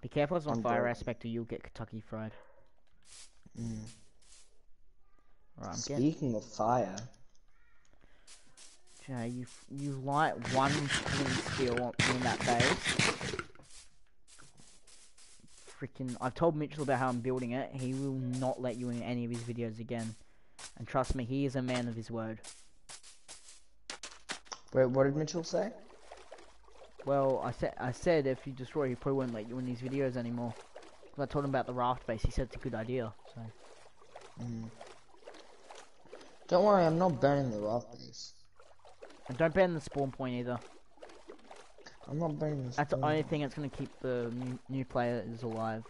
Be careful, it's on fire dead. aspect, or you'll get Kentucky fried. Mm. Right, I'm getting. Speaking of fire, Jay, you you light one clean steel on- in that base. Freaking! I've told Mitchell about how I'm building it. He will not let you in any of his videos again. And trust me, he is a man of his word. wait, what did Mitchell say? Well, I said I said if you destroy, he probably won't let you in these videos anymore. I told him about the raft base. He said it's a good idea. So Mm. Don't worry, I'm not burning the rock base. and don't ban the spawn point either. I'm not burning this. That's the only thing that's gonna keep the new, new players alive.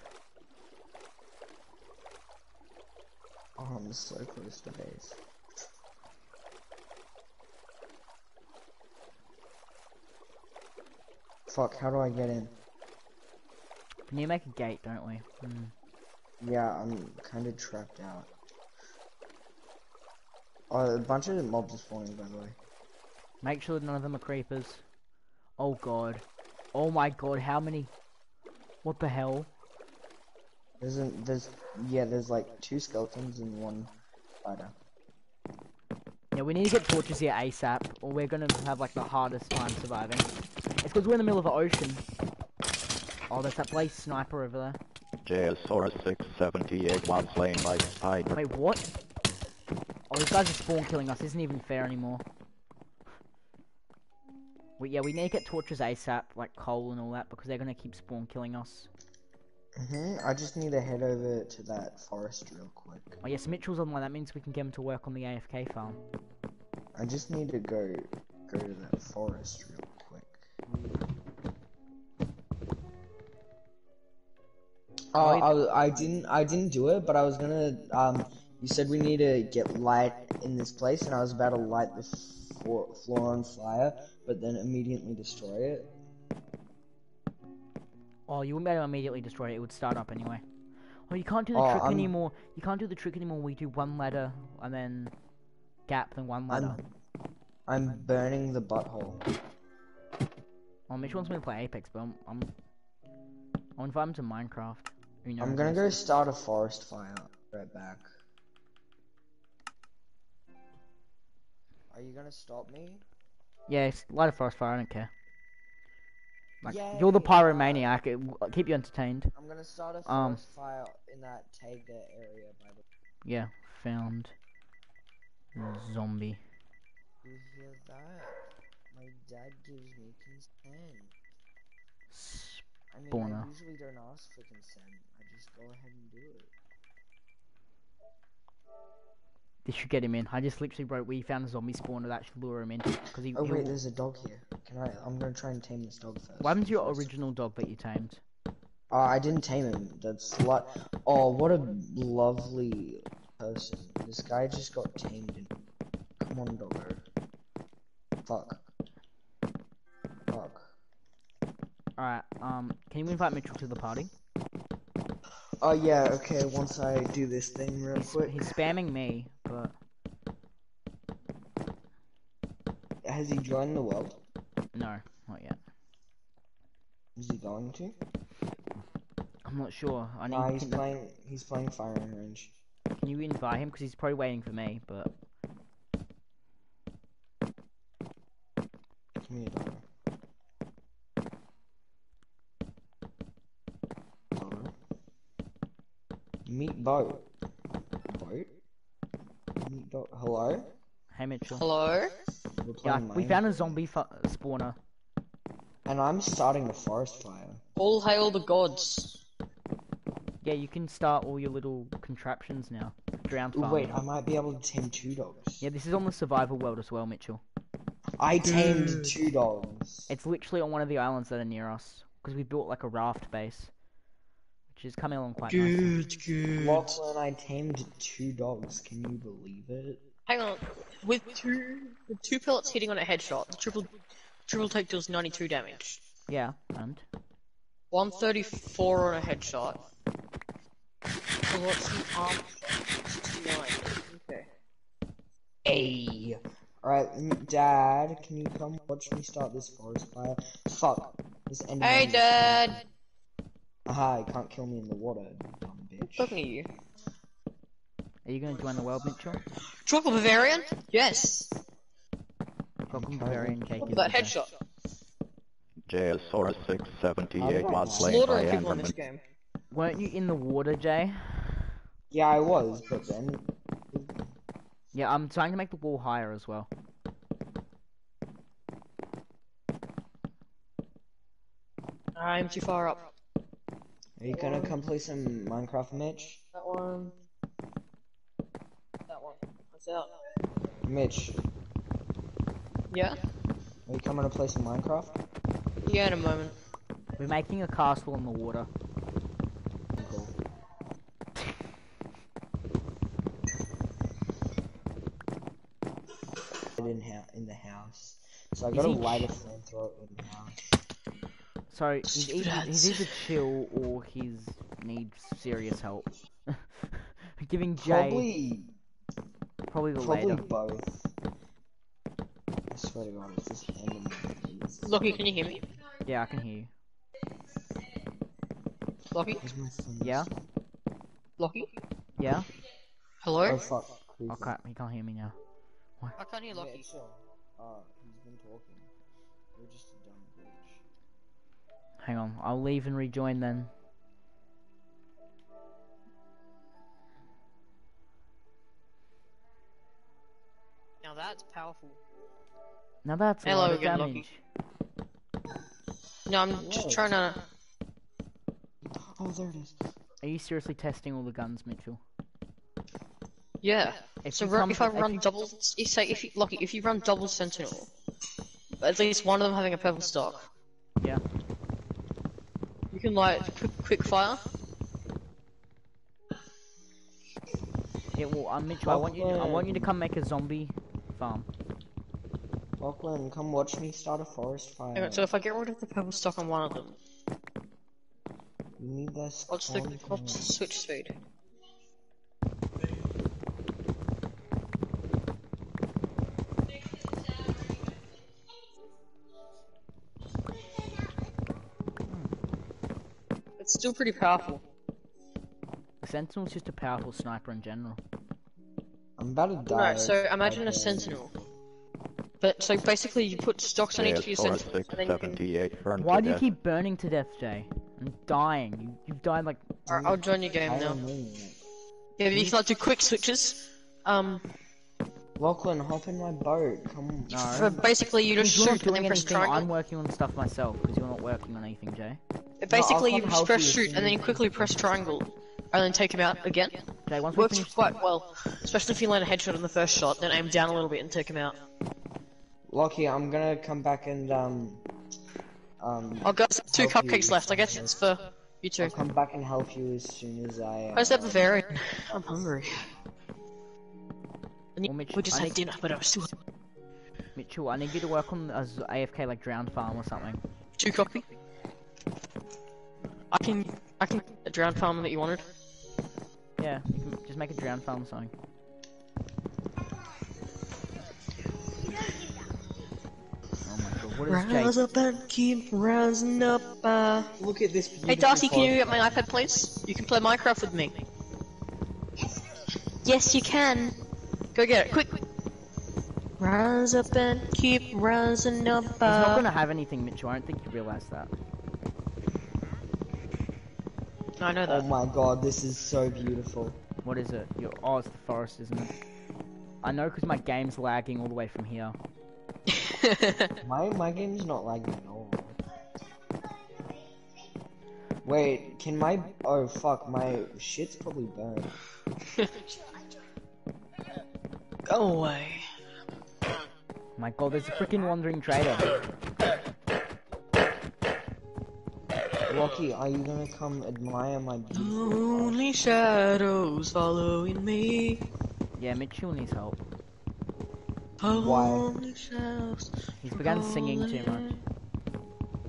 Oh, I'm so close to base. Fuck, how do I get in? We need to make a gate, don't we? Hmm. Yeah, I'm kind of trapped out. Oh, a bunch of mobs are spawning, by the way. Make sure none of them are creepers. Oh god. Oh my god, how many? What the hell? There's, a, there's, yeah, there's like two skeletons and one spider. Yeah, we need to get torches here ASAP, or we're gonna have like the hardest time surviving. It's because we're in the middle of the ocean. Oh, there's that blaze sniper over there. JS 678 was slain by spider. Wait, what? Oh, these guys are spawn killing us. Isn't even fair anymore. We, yeah, we need to get torches ASAP, like coal and all that, because they're gonna keep spawn killing us. hmm I just need to head over to that forest real quick. Oh yes, Mitchell's online. That means we can get him to work on the AFK farm. I just need to go go to that forest real quick. Oh, I, I didn't I didn't do it, but I was gonna. Um, you said we need to get light in this place, and I was about to light the floor, floor on fire, but then immediately destroy it. Oh, you wouldn't be able to immediately destroy it. It would start up anyway. Oh, you can't do the Oh, trick I'm- anymore. You can't do the trick anymore. We do one ladder and then gap, then one ladder. I'm I'm burning the butthole. Oh, Mitch wants me to play Apex, but I'm, I'm I'll invite him to Minecraft. Who knows? I'm gonna go start a forest fire. Right back. Are you gonna stop me? Yeah, it's light a forest fire. I don't care. Like Yay, you're the uh, pyromaniac. It will keep you entertained. I'm gonna start a Um, forest fire in that Taiga area by the Yeah, found zombie. You hear that? My dad gives me consent. I mean. I usually don't ask for consent. I just go ahead and do it. This should get him in. I just literally wrote we found a zombie spawner that should lure him in. Because he, Oh wait, there's a dog here. Can I? I'm gonna try and tame this dog first. What happened to your original dog that you tamed? Uh, I didn't tame him. That's like, oh, what a lovely person. This guy just got tamed. And... Come on, doggo. Fuck. Fuck. Alright, um, can you invite Mitchell to the party? Oh yeah, okay. Once I do this thing real He's, quick. he's spamming me, but Has he joined the world? no, not yet. Is he going to? I'm not sure. I need. Nah, he's playing. He's playing firing range. can you invite him? Because he's probably waiting for me. But Come here, doggo. Doggo. Meet boat. Boat. Hello. hey, Mitchell. Hello? We're Yeah, we found a zombie fu- spawner. And I'm starting a forest fire. All hail the gods. Yeah, you can start all your little contraptions now. Drowned Ooh, farm. wait, I might be able to tame two dogs. Yeah, this is on the survival world as well, Mitchell. I tamed two dogs. It's literally on one of the islands that are near us because we built like a raft base, which is coming along quite nicely. good. Lachlan, I tamed two dogs. Can you believe it? Hang on. With two with two pellets hitting on a headshot, the triple triple take deals 92 damage. Yeah, and 134 on a headshot. So what's the arm shot? 69. Okay. Hey. Alright, mm, Dad, can you come watch me start this forest fire? Fuck. This enemy. Hey, Dad! Aha, you can't kill me in the water, you dumb bitch. Talking to you. are you gonna join the world, Mitchell? Tropical Bavarian? Yes. Welcome, Okay. Bavarian cake. Look is at that the best. headshot. JSOR 678 was playing by Slaughtering people in this game. Weren't you in the water, Jay? Yeah, I was, but then. Yeah, I'm trying to make the wall higher as well. I'm too far up. Are you gonna come play some Minecraft, Mitch? That one. That one. What's out? Mitch, Yeah? are you coming to play some Minecraft? Yeah, in a moment. We're making a castle in the water. Cool. In, in the house. So I Is got a he lighter flamethrower in the house. So he's either, he's either chill or he's needs serious help. Giving Jay Probably, probably the probably later. both. I swear to God, it's this enemy. Lachie, can you hear me? Yeah, I can hear you. Lachie? Where's my phone? Yeah? Lachie? Yeah? Hello? Oh fuck. Creeper. Okay, he can't hear me now. What? I can't hear Yeah, Lachie. sure. Uh, he's been talking. You're just a dumb bitch. Hang on, I'll leave and rejoin then. Now that's powerful. Now that's a lot of damage. Lachie. No, I'm just trying to. Oh, there it is. Are you seriously testing all the guns, Mitchell? Yeah. If So you ru- come- if I run you- double, if say if you Lachie, if you run double Sentinel, at least one of them having a purple stock, Yeah. You can like quick, quick fire. Yeah, well, uh, Mitchell, I want you. To, I want you to come make a zombie farm. Lachlan, come watch me start a forest fire. Hang on, So if I get rid of the purple stock on one of them, You need this what's the content. what's the switch speed? It's still pretty powerful. The Sentinel's just a powerful sniper in general. I'm about to die. No, so imagine a sentinel. But so basically, you put stocks on each of your JSOR sentinels, and then you can. Why to do you death. keep burning to death, Jay? I'm dying. You, you've died like. Alright, I'll join your game now. know. Yeah, but you can like do quick switches. Um, Lachlan, hop in my boat. Come. on. No. for basically you just you're shoot and doing then press anything. I'm working on stuff myself because you're not working on anything, Jay. Basically, I'll you come press you shoot and then you quickly press triangle, and then take him out again. Jay, once we Works finish, quite well, especially if you land a headshot on the first shot, then aim down a little bit and take him out. Lachie, I'm gonna come back and um um I've got two Help you. cupcakes left. I guess it's for you two. I'll come back and help you as soon as I. Uh, Where's that Bavarian? I'm hungry. Well, Mitch, we just I had dinner, but I was still Mitchell, I need you to work on a z- AFK like drowned farm or something. two copy. I can, I can a drown farm that you wanted. Yeah, you can just make a drown farm or something. Oh my god, what is Rise Jay? up and keep rising up. Uh... Look at this. Hey Darcy, can you get my iPad, please? You can play Minecraft with me. Yes, you can. Go get it, quick. Rise up and keep rising up. He's not Uh... gonna have anything, Mitchell. I don't think you realise that. I know Oh my god, this is so beautiful. What is it? You're, oh, it's the forest, isn't it? I know because my game's lagging all the way from here. My my game's not lagging at all. Wait, can my oh fuck my shit's probably burned. Go away. My god, there's a freaking wandering trader. Rocky, are you gonna come admire my beautiful? Only shadows following me. Yeah, Mitchell needs help. Why? Only shadows He's begun singing too much.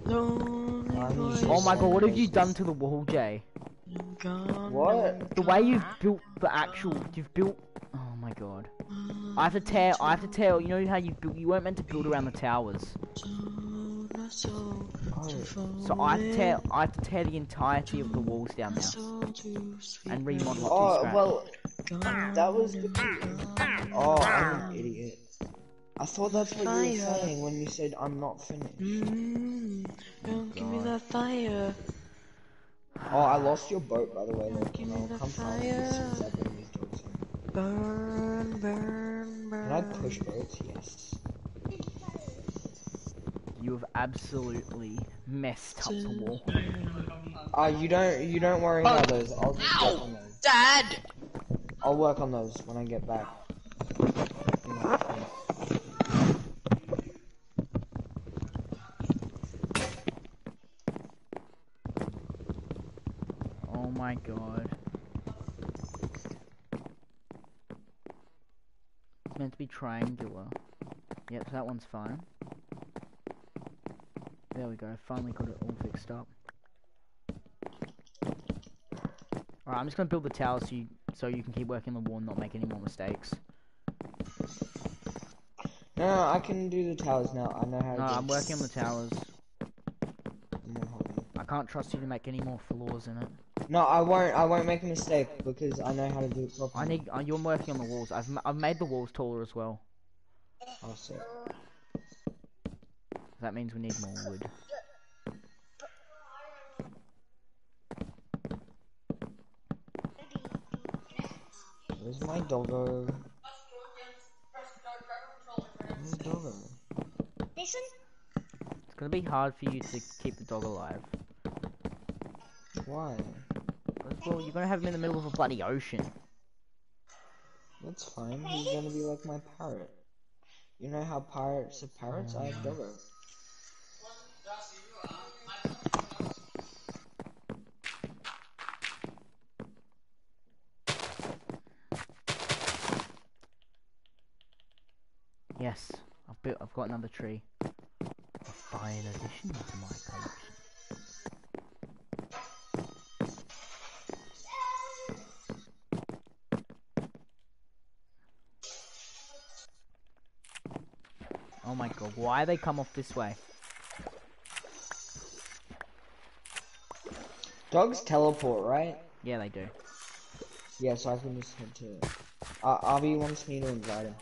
lonely I'm voice usually Oh my god, what have you done to the wall, Jay? What? The way you've built the actual, you've built. Oh my god. I have to tear. I have to tear. You know how you built. You weren't meant to build around the towers. Oh, So I have to tear. I have to tear the entirety of the walls down now and remodel it oh from well, that was because. Oh, I'm an idiot. I thought that's what you were saying when you said I'm not finished. Mm, don't give me that fire. Oh, I lost your boat by the way. Look, Give and me I'll come find you as soon as I bring these. Burn, burn, burn. Can I push boats? Yes. You have absolutely messed up the wall. Uh, you don't you don't worry Oh. about those. I'll just work on those. Dad! I'll work on those when I get back. Oh my god. It's meant to be triangular. Yep, so that one's fine. There we go, finally got it all fixed up. Alright, I'm just gonna build the tower so you so you can keep working on the wall and not make any more mistakes. No, no, I can do the towers now. I know how to No, I'm working on the towers. I'm gonna hold on. I can't trust you to make any more floors in it. No, I won't. I won't make a mistake because I know how to do it properly. I need. Uh, you're working on the walls. I've I've made the walls taller as well. Oh, sick. That means we need more wood. Where's my doggo? Where's doggo? It's gonna be hard for you to keep the dog alive. Why? Well, you're gonna have him in the middle of a bloody ocean. That's fine. He's gonna be like my parrot. You know how pirates are parrots? I have mm. doggo. Yes, I've built. I've got another tree. A fine addition to my collection. Oh my god, why they come off this way? Dogs teleport, right? Yeah, they do. Yeah, so I can just head to. Uh, Avi wants me to invite him.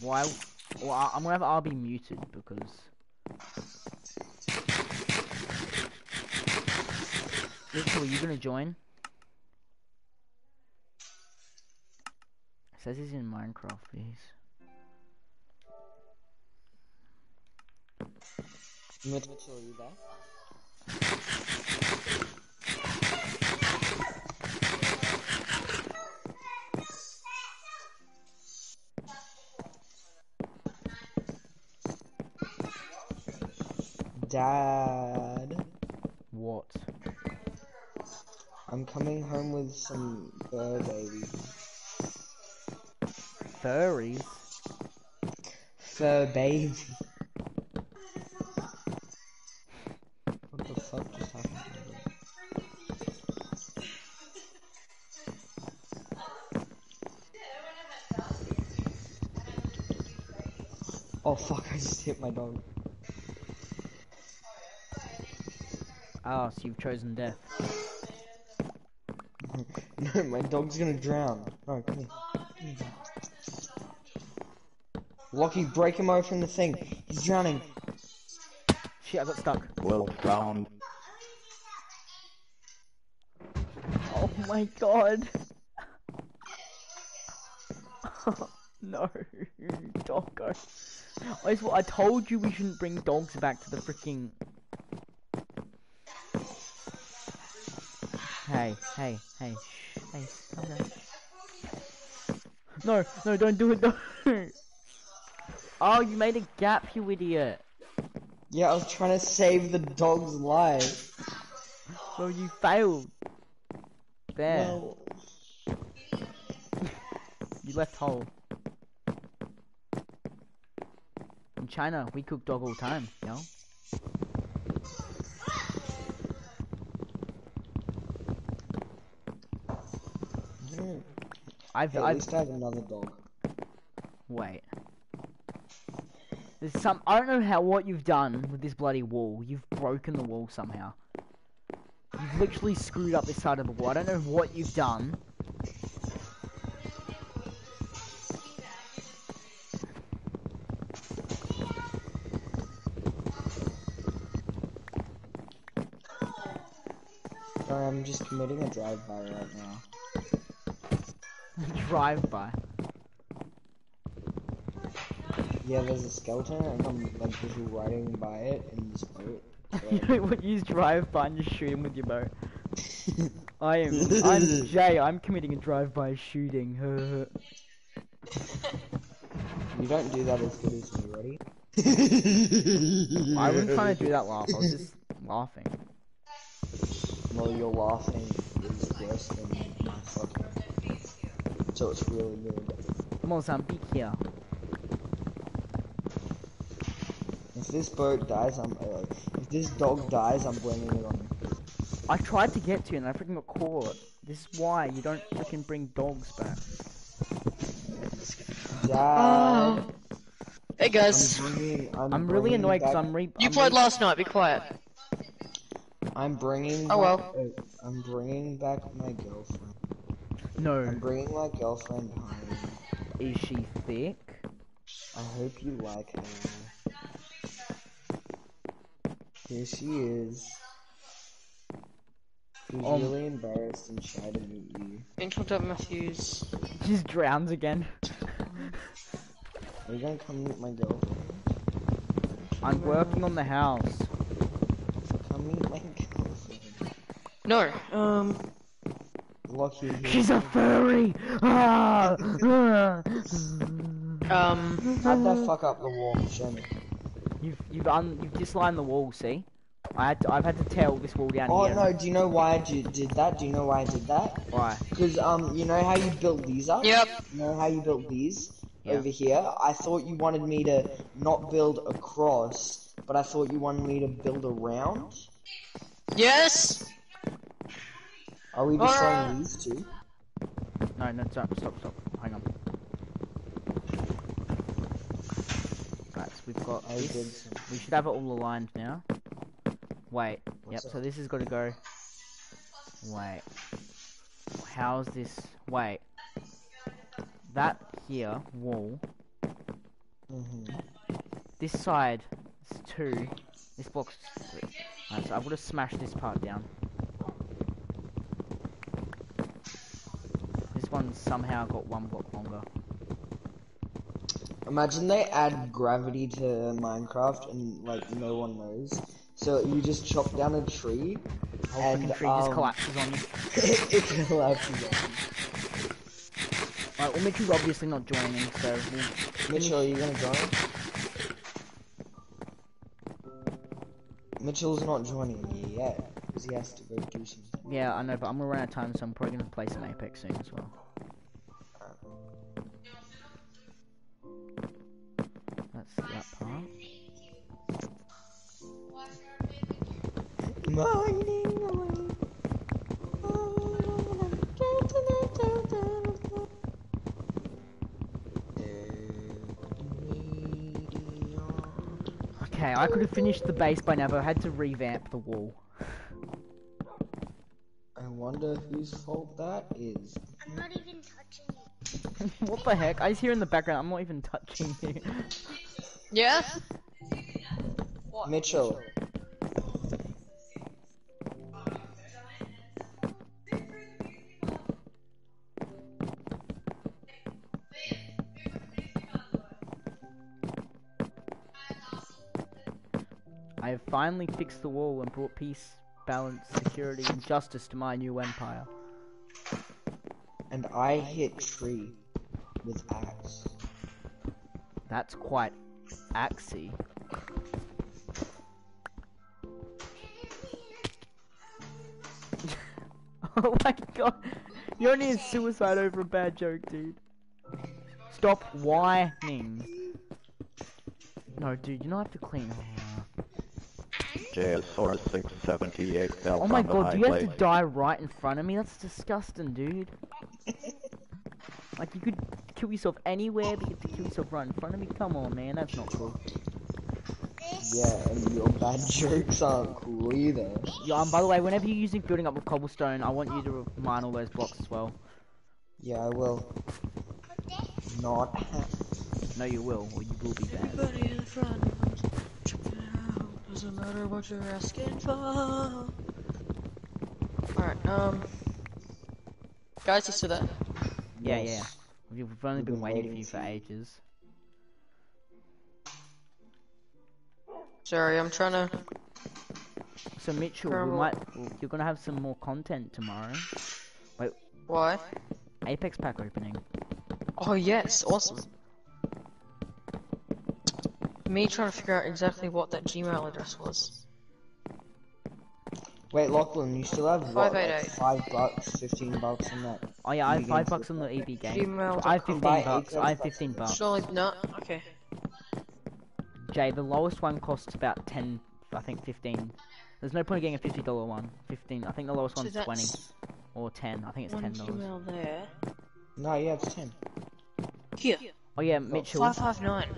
Why? Well, I- I'm gonna have RB muted because. Mitchell, are you gonna join? It says he's in Minecraft, please. Mitchell, are you there? Dad, What? I'm coming home with some fur babies. Furries? Fur baby. What the fuck just happened to me? Oh fuck, I just hit my dog. Ah, so you've chosen death. No, my dog's gonna drown. No, come here. Come. Lachie, break him away from the thing. He's drowning. Shit, I got stuck. Well found. Oh my god. no, doggo. I, swear, I told you we shouldn't bring dogs back to the freaking. Hey, hey, hey, shh, hey. No, no, don't do it, don't. Oh, you made a gap, you idiot. Yeah, I was trying to save the dog's life. Well, you failed. There, Well, you left hole. In China, we cook dog all the time, you know? hmm. I've, Hey, at I've, least I have another dog. wait. There's some, I don't know how, what you've done with this bloody wall. You've broken the wall somehow. You've literally screwed up this side of the wall. I don't know what you've done. Sorry, I'm just committing a drive-by right now. Drive by. Yeah, there's a skeleton, and I'm like just riding by it in this boat. you what? Use drive by and just shoot him with your bow. I am. I'm Jay. I'm committing a drive-by shooting. you don't do that as good as me, ready? I wasn't trying to do that laugh. I was just laughing. Well, your laughing is worse than. So it's really good. Mozambique here. If this boat dies, I'm uh, like, if this dog dies, I'm blaming it on. I tried to get to you and I freaking got caught. This is why you don't freaking bring dogs back. Dad, Hey guys. I'm guys, bringing. I'm, I'm really bringing annoyed because back- I'm re. you I'm played re- last night. Be quiet. I'm bringing. Oh, back- well. uh, I'm bringing back my girlfriend. No. I'm bringing my girlfriend home. Is she thick? I hope you like her. Here she is. She's Um, really embarrassed and shy to meet you. Angel Dub Matthews. Just drowns again. Are you gonna come meet my girlfriend? I'm working on the house. Come meet my girlfriend. No. Um. Lucky. She's a furry. Ah! Um. How'd that fuck up the wall, show me. You've you've un you've dislined the wall. See, I had to, I've had to tear all this wall down Oh here. no, do you know why I did, did that? Do you know why I did that? Why? Because, um, you know how you built these up? Yep. You know how you built these? Yeah. Over here? I thought you wanted me to not build across, but I thought you wanted me to build around. Yes. Are we destroying Alright. these two? No, no, stop, stop, stop. Hang on. Right, so we've got I this. We should have it all aligned now. Wait. What's yep. up? So this has got to go. Wait. How's this? Wait. That here wall. hmm This side is two. This block's three. Right, so I've got to smash this part down. This one's somehow got one block longer. Imagine they add gravity to Minecraft and, like, no one knows. So you just chop down a tree, Whole And, tree just um, collapses on you. it collapses on Right, well, Mitchell's obviously not joining, so we'll. Mitchell, are you gonna join? Mitchell's not joining me yet because he has to go do something. Yeah, I know, but I'm gonna run out of time, so I'm probably gonna play some Apex soon as well. That's that part. Mining away. Okay, I could have finished the base by now, but I had to revamp the wall. I wonder whose fault that is. I'm not even touching it. what the heck? I just hear in the background, I'm not even touching you. Yeah? Mitchell, I have finally fixed the wall and brought peace, balance, security, and justice to my new empire. and I hit tree with axe. That's quite axy. oh my god. You're only a suicide over a bad joke, dude. Stop whining. No, dude, you don't have to clean. Oh, 678 fell oh my god, do you have to die right in front of me? That's disgusting, dude. like, you could kill yourself anywhere, but you have to kill yourself right in front of me? Come on, man, that's not cool. Yeah, and your bad jokes aren't cool either. Yeah, um, by the way, whenever you're using building up with cobblestone, I want you to mine all those blocks as well. Yeah, I will. Not No, you will, or you will be bad. Everybody in front, check it out. Doesn't matter what you're asking for. Alright, um. Guys, you still there? Yeah, yeah. We've only been been waiting for you for for ages. Sorry, I'm trying to. So Mitchell, we might, you're gonna have some more content tomorrow. Wait. Why? Apex pack opening. Oh, yes, awesome. Me trying to figure out exactly what that Gmail address was. Wait, Lachlan, you still have what, like five bucks, fifteen bucks on that? Oh yeah, I have five bucks on the EB game. Gmail.com. I have fifteen Buy bucks. I have fifteen bucks. Surely not. Okay. Jay, the lowest one costs about ten. I think fifteen. There's no point in getting a fifty dollar one. Fifteen. I think the lowest So one's twenty or ten. I think it's one ten dollars. Gmail there. No, yeah, it's ten. Here. Oh yeah, Mitchell. Five five nine.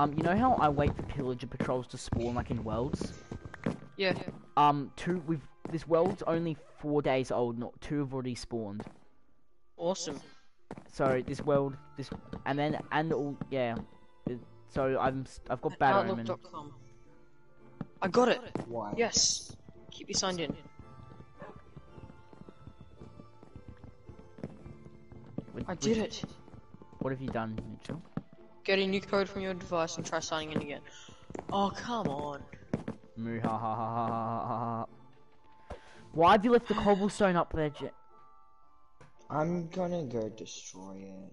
Um, you know how I wait for pillager patrols to spawn like in worlds? Yeah. Um, two. We've this world's only four days old. Not two have already spawned. Awesome. So this world, this, and then and all, yeah. it- So I'm, s- I've got bad omen. I got it. Why? Yes. Keep you signed in. Which- I did which- it. What have you done, Mitchell? Get a new code from your device and try signing in again. Oh, come on. Why have you left the cobblestone up there, J- I'm gonna go destroy it.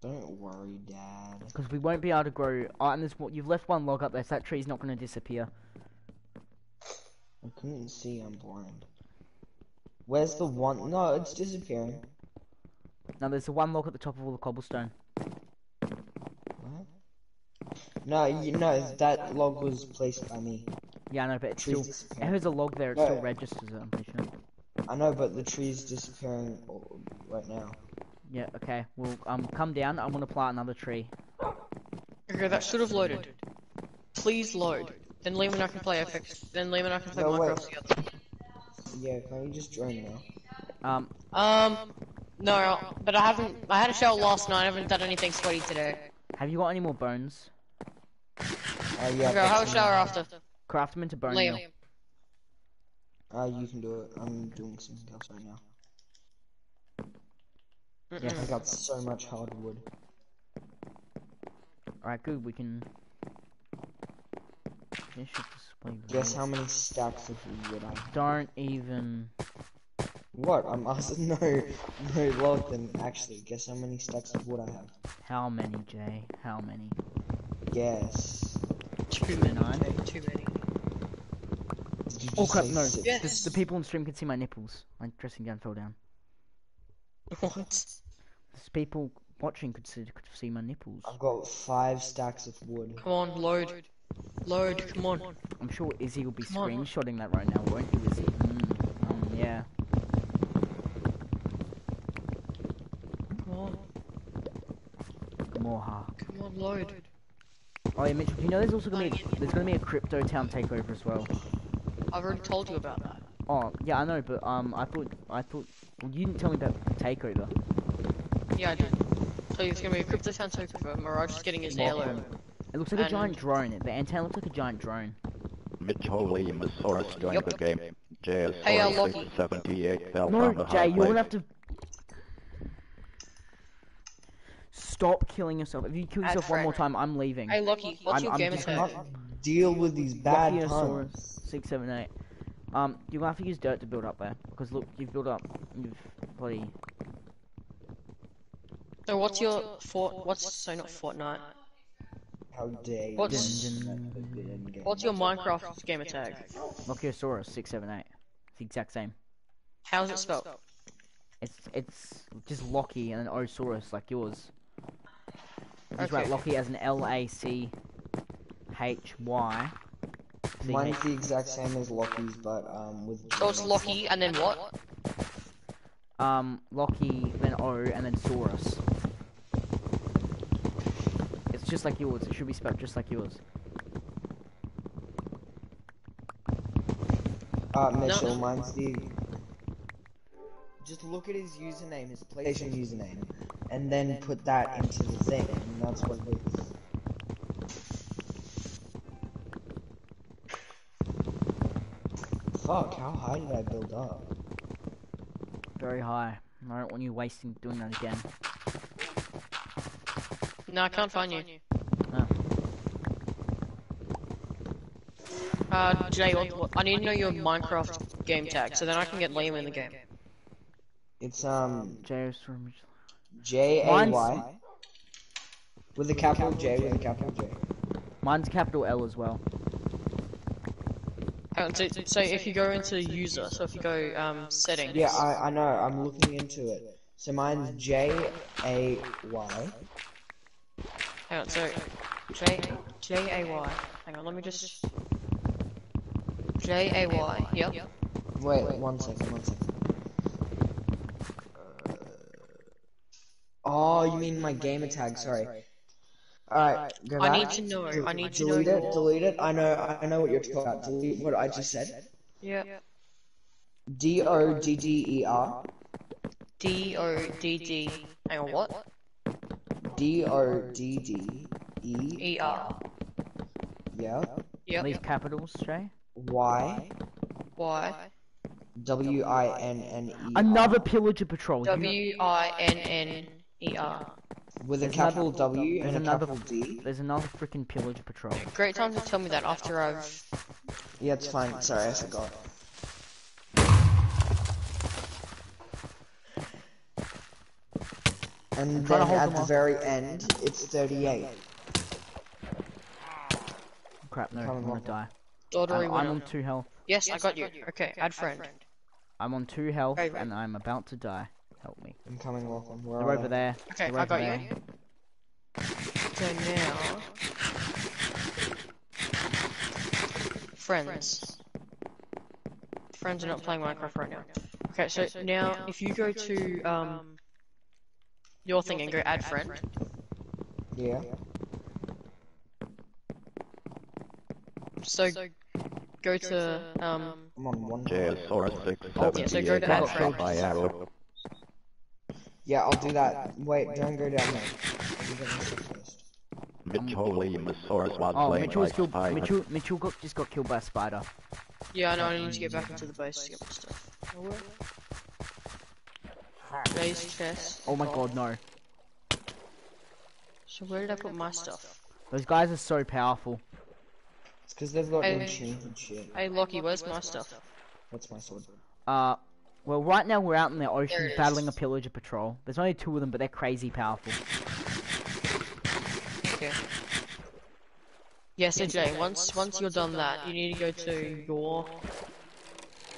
Don't worry, Dad. Because we won't be able to grow. Oh, and there's what you've left one log up there, so that tree's not going to disappear. I couldn't see, I'm blind. Where's the one? No, it's disappearing. Now there's the one log at the top of all the cobblestone. What? No, you know, that log was placed by me. Yeah, I know, but it's still. if There's a log there. It No. still registers it. I'm pretty sure. I know, but the tree's disappearing right now. Yeah. Okay. Well, um, come down. I'm gonna plant another tree. Okay, that should have loaded. Please load. Then Liam and I can play Apex. Then Liam and I can play No, wait. Minecraft together. Yeah, can you just join now? Um, Um, no, but I haven't. I had a shower last night. I haven't done anything sweaty today. have you got any more bones? Uh, yeah, Okay, I'll have a shower after. Craft them into bone meal. Liam. Uh, you can do it. I'm doing something else right now. Yeah. I got so much hardwood. Alright, good. We can. Finish the display. Guess how many stacks of wood I have? Don't even. What? I'm asking. No, no, Lachlan. Actually, guess how many stacks of wood I have? How many, Jay? How many? Yes. Too many. Nine. Too many. Did you Oh crap, no. Yes. The, the people on stream can see my nipples. My dressing gown fell down. What? The people watching could see could see my nipples. I've got five stacks of wood. Come on, load. Load, come on. I'm sure Izzy will be Come on. screenshotting that right now, won't you, Izzy? Mm, um, yeah. Come on, Moha. come on, load. Oh yeah, Mitchell. Do you know there's also gonna be a, there's gonna be a crypto town takeover as well? I've already told you about that. Oh yeah, I know, but um, I thought I thought well, you didn't tell me about takeover. Yeah, I did. So it's gonna be a crypto fan takeover. Mirage is getting his heirloom. It looks like a giant drone. The antenna looks like a giant drone. Mitchell Williamosaurus joined Yep. the game. Hey, uh, Lachie. JS678 fell No, Jay, you're gonna have to stop killing yourself. If you kill Add yourself one more time, I'm leaving. Hey, Lucky, what's I'm- your I'm gamer just tag? Deal with these bad Lachyosaurus, puns. six, seven, eight. Um, you're gonna have to use dirt to build up there because look, you've built up. You've bloody. So what's your fort? What's so not Fortnite? How dare you? What's- Dun, dun, What's your Minecraft gamer tag? Lachyosaurus, six, seven, eight. It's the exact same. How's it spelled? It's it's just Lachie and an Osaurus like yours. Just Okay. write Lachie as an L A C H Y. Mine's the exact same as Lachie's, but um with. So it's Lachie and then what? Um, Lachie, then O, and then Saurus. It's just like yours. It should be spelled just like yours. Uh, Mitchell, no. mine's the. Just look at his username, his PlayStation username, and then put that into the thing, and that's what it is. Fuck, how high did I build up? Very high. I don't want you wasting doing that again. No, I can't find you. Uh, Jay, what, what, I need to know your Minecraft game tag, so then I can get Liam in the game. It's um Jairus from J A Mine's- Y with a capital J with a capital J. Mine's capital L as well. Hang on, so, so if you go into user, so if you go um settings. Yeah, I I know. I'm looking into it. So mine's J A Y. Hang on, so J J A Y. Hang on, let me just J A Y. Yep. Wait, one second, one second. Oh, you oh, mean my gamer tag? Sorry. Alright, go I need to know. I need to know delete it. your- Delete it. I know. I know what you're talking about. Delete what I just said. Yeah. D O D D E R. D O D D. Hang on, what? D O D D E E R. Yeah. Yep. Leave capitals, Jay. Y Y W I N N E. R. Another pillager patrol. You- W I N N E R. with a capital another- W there's and a another- capital D. There's another freaking pillager patrol. Great time to tell me that after I've. Yeah, it's fine. Sorry, I forgot. And trying to then at the off. very end, it's 38. Crap, no, I'm Coming gonna die. Daughtery I'm, I'm on two health. Yes, I got you. Okay, add friend. I'm on two health, Right, right. and I'm about to die. Help me. I'm coming, Lachlan. Where They're are over they? there. Okay, They're I got there. you. So now. Friends. Friends are not playing Minecraft right now. Okay, so now if you go to um your thing and go add friend, Yeah. so go to um I'm on one. JSORUS yeah, so go 678 to add fell from friends. high arrow. Yeah, I'll do that. Wait, don't go down there. I'll do that myself first. Mitchell Williamosaurus was Oh, playing Mitchell was like killed. spider. Mitchell, Mitchell got just got killed by a spider. Yeah, I know I need to get back into the base to get my stuff. Base chest. Oh my god, no! So where did I put my stuff? Those guys are so powerful. It's because they've got Hey. enchanted shit. Hey Lachie, where's my stuff? What's my sword? Uh, well, right now we're out in the ocean it is. battling a pillager patrol. There's only two of them, but they're crazy powerful. Okay. Yeah, so Jay, once once you're done that, you need to go to your.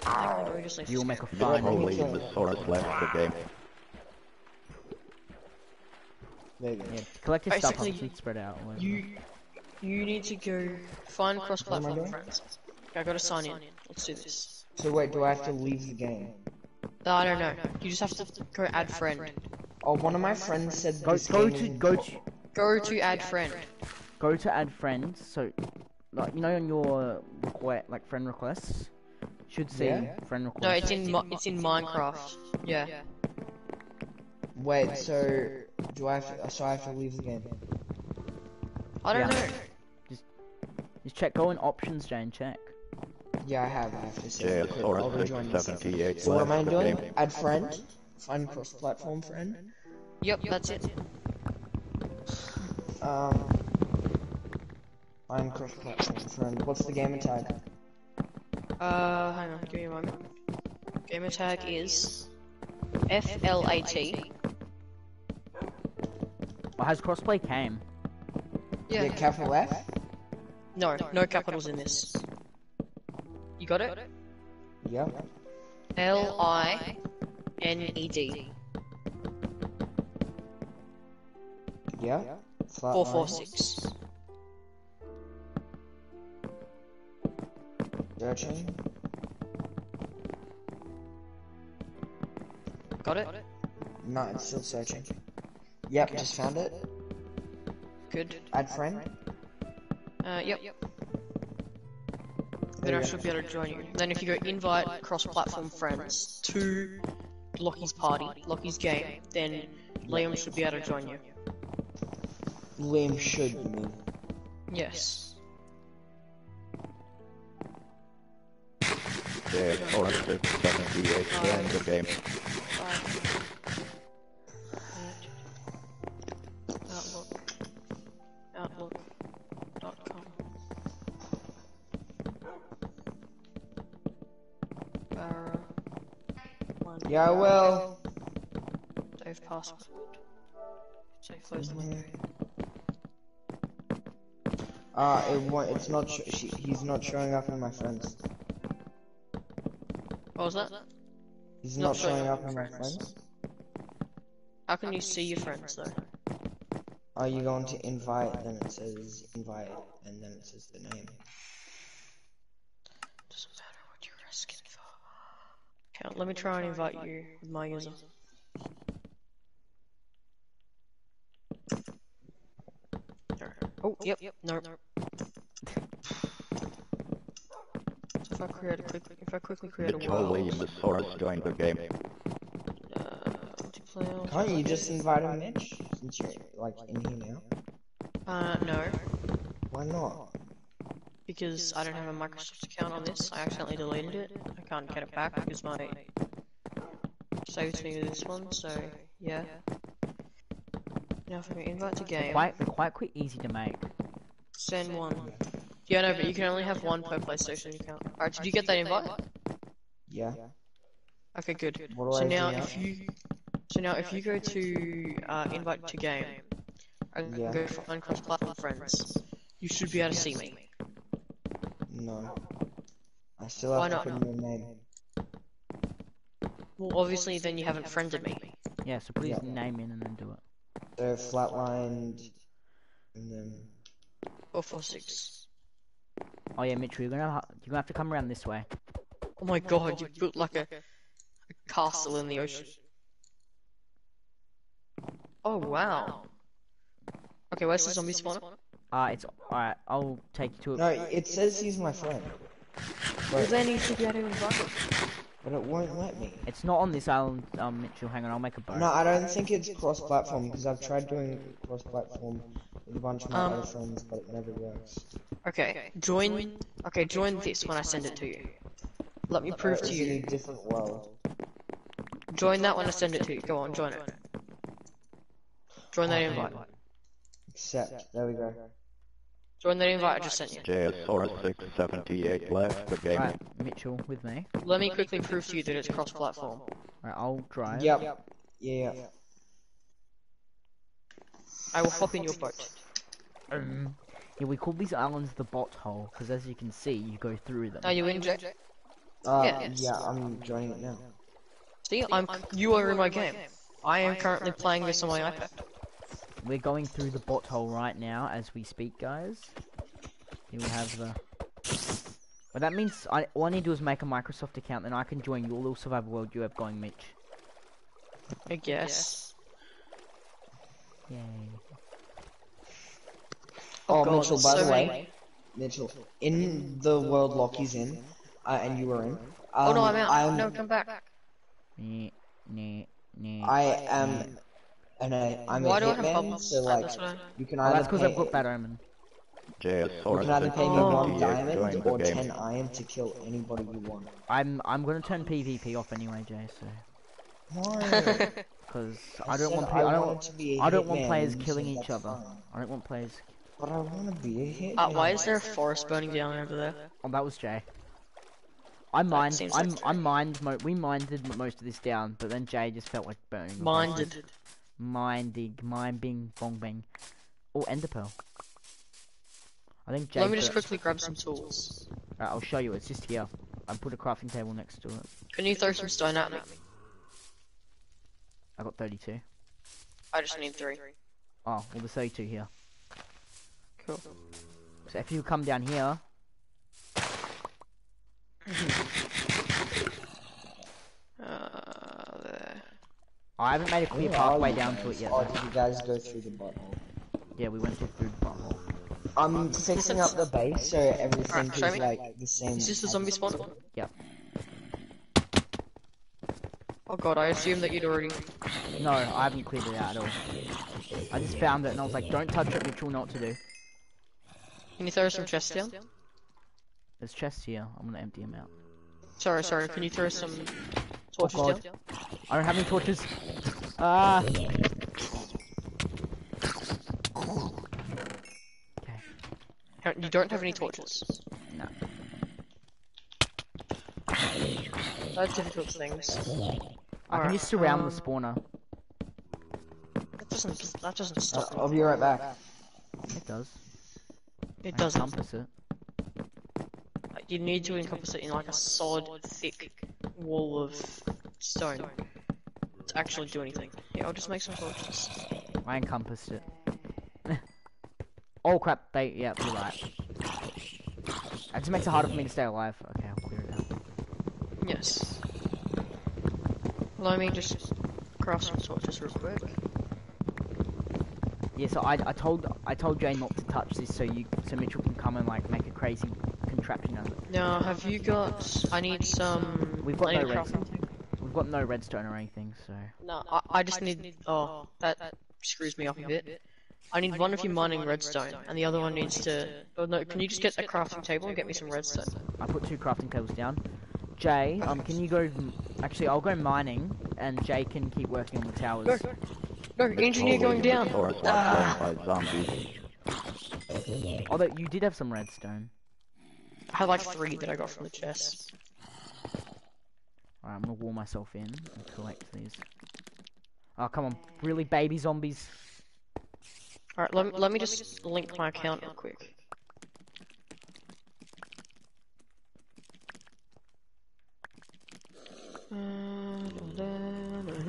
Hang just like- You'll make a You're fine. only in the Soros left the game. There you go. Yeah, collect your stuff, Basically, obviously spread out. whatever. You you need to go find cross-platform friends. Okay, I gotta sign in. Let's do this. So wait, do I have to leave the game? No, I don't know. You just have to go add friend. Oh, one of my friends said Go, this go game to is go to Go to add friend. go to add friends. So, like you know, on your request, like friend requests, should see Yeah. friend requests. No, it's in Mi- it's in Minecraft. Yeah. Wait, so do I have to, uh, so I have to leave the game? I don't Yeah. know. Just check. Go in options, Jane. Check. Yeah, I have. I have to say. Yeah, it, but I'll Soros rejoin this. 678 So what am I left doing? game. Add friend. Find cross-platform friend. Yep, that's it. Um. Find cross-platform friend. What's the gamer tag? Uh, hang on, give me a moment. Gamer tag is FLAT. Well, has crossplay came? Yeah, capital F. No, no capitals in this. You got it? Yeah. L I N E D. Yep. Flat Four four line. six. Searching. Got it? No, it's still searching. Yep, just found it. Good. Add friend. Uh, yep. There Then I should be able to join you. Then if you go invite cross-platform friends to Lachie's party, Lachie's game, then Liam should be able to join you. Liam should, you mean. Yes. Yeah, Soros 678 joined the game. Outlook. Outlook.com. One. Yeah, well. Save password. Save close the window. Uh, it won't, it's not, sh she, he's not showing up in my friends. What was that? He's Not not showing up in my friends. friends. How can you see your friends though? Are you going to invite, then it says invite, and then it says the name. Doesn't matter what you're asking for. Okay, let me try and invite you with my user. Oh, yep, yep, no. So if I create a quick, if I quickly create a Mitch world, Holy and the Soros joined the game. uh, multiplayer. Can't you just invite him, Mitch? Since you're, like, in here now. Uh, no, Why not? Because I don't have a Microsoft account on this. I accidentally deleted it. I can't get it back because my saves me this one. So yeah. Now for I go invite to game, Quite quite quick, easy to make. send one. Yeah, no, but you can only have one per PlayStation account. Alright, did you get that invite? Yeah. Okay, good. So now now? if you, so now if you go to uh, invite to game, and Yeah. go find cross-platform friends, you should be able to see me. No. I still have Why to not? put in your name. Well, obviously then you haven't friended me. Yeah, so put his Yeah. name in and then do it. So flatlined, and then Four four six. Oh yeah, Mitchell, you're gonna ha- you're gonna have to come around this way. Oh my god, you built like a, a castle in the ocean. Oh wow. Okay, where's the zombie spawner? Uh, it's alright. I'll take you to it. no, it says he's my friend, Well but then you should be able to invite him. but it won't let me. It's not on this island, um, Mitchell. Hang on, I'll make a boat. No, I don't think it's cross-platform because I've tried doing cross-platform with a bunch of my Um, other friends, but it never works. Okay, join. Okay, join this when I send it to you. Let me prove to it's in a you. different world. Join that when I send it to you. Go on, join it. Join that invite. Except, there we go. Join the invite I just sent you. Yeah, Soros 678 left the game. Alright, Mitchell, with me. Let me quickly prove to you that it's cross-platform. Alright, I'll drive. Yep. Yeah. yeah. I will hop in your boat. Um, Yeah, we call these islands the bot hole because, as you can see, you go through them. Are you in, Jay? Uh, Yeah. yeah, I'm joining it now. See, I'm. You are in my game. I am currently playing this on my iPad. We're going through the bot hole right now as we speak, guys. Here we have the. Well, that means I all I need to do is make a Microsoft account, then I can join your little survival world you have going, Mitch. I guess. Yay! Oh, God, Mitchell, by so the many- way, Mitchell, in the world Lachie's in, uh, and you were in. Um, oh no, I'm out. I'm, No, come back. I am, and I, I'm Why a do I have hitman, so like, that's what I- you can either that's because pay, I've got bad omen. you can either pay me one diamond or ten iron to kill anybody you want. I'm I'm gonna turn PvP off anyway, Jay. So Why? because I don't want I I don't to be a I don't want players killing each other. fine. I don't want players. But I want to be a hitman. Uh, why is there a forest burning down over there? Oh, that was Jay. I mined. seems I'm. like I mined. Mo- we minded most of this down, but then Jay just felt like burning. the Minded. Minding. Mind bing bong bing. Oh, ender pearl. I think Jay. Let me just quickly grab some tools. Right, I'll show you. It's just here. I put a crafting table next to it. Can you throw some stone at me? I got 32. I just need three. Oh, well, there's 32 here. Cool. So if you come down here, I haven't made a clear Where are pathway you down to it yet. Oh, though. did you guys go through the butthole? Yeah, we went through the butthole. I'm fixing up the base so everything Alright, show is me. like the same. Is this the zombie spawn? Yep. Oh god, I assume that you'd already. No, I haven't cleared it out at all. I just found it and I was like, don't touch it, Mitchell, not to do. Can you throw some chests down? There's chests here. I'm gonna empty them out. Sorry, sorry. Can you throw some torches God. down? I don't have any torches. Ah. You don't have any torches. No. That's difficult things. I can just surround the spawner. That doesn't. That doesn't stop. I'll be right back. It does. It I doesn't. encompass it. You need to encompass it in like a solid, thick wall of stone to actually do anything. Yeah, I'll just make some torches. I encompassed it. oh crap! They, yeah, you're right. That just makes it harder for me to stay alive. Okay, I'll clear it out. Yes. Let me just craft some torches real quick. Yeah, so I, I told I told Jay not to touch this, so you so Mitchell can come and like make a crazy contraption out of it. Now, have you got? I need some. We've got no redstone. We've got no redstone or anything, so No, I, I just need. Oh, that, that screws me up a bit. I need one of you mining redstone, and the other one needs to. Oh no, can you just get a crafting table and get me some redstone? I put two crafting tables down. Jay, um, can you go? Actually, I'll go mining, and Jay can keep working on the towers. Go. No, engineer going down. Forest Ah. by zombies. Although you did have some redstone. I had like three that I got from the chest. Alright, I'm gonna wall myself in and collect these. Oh come on, really, baby zombies? Alright, let, let me just link my account real quick.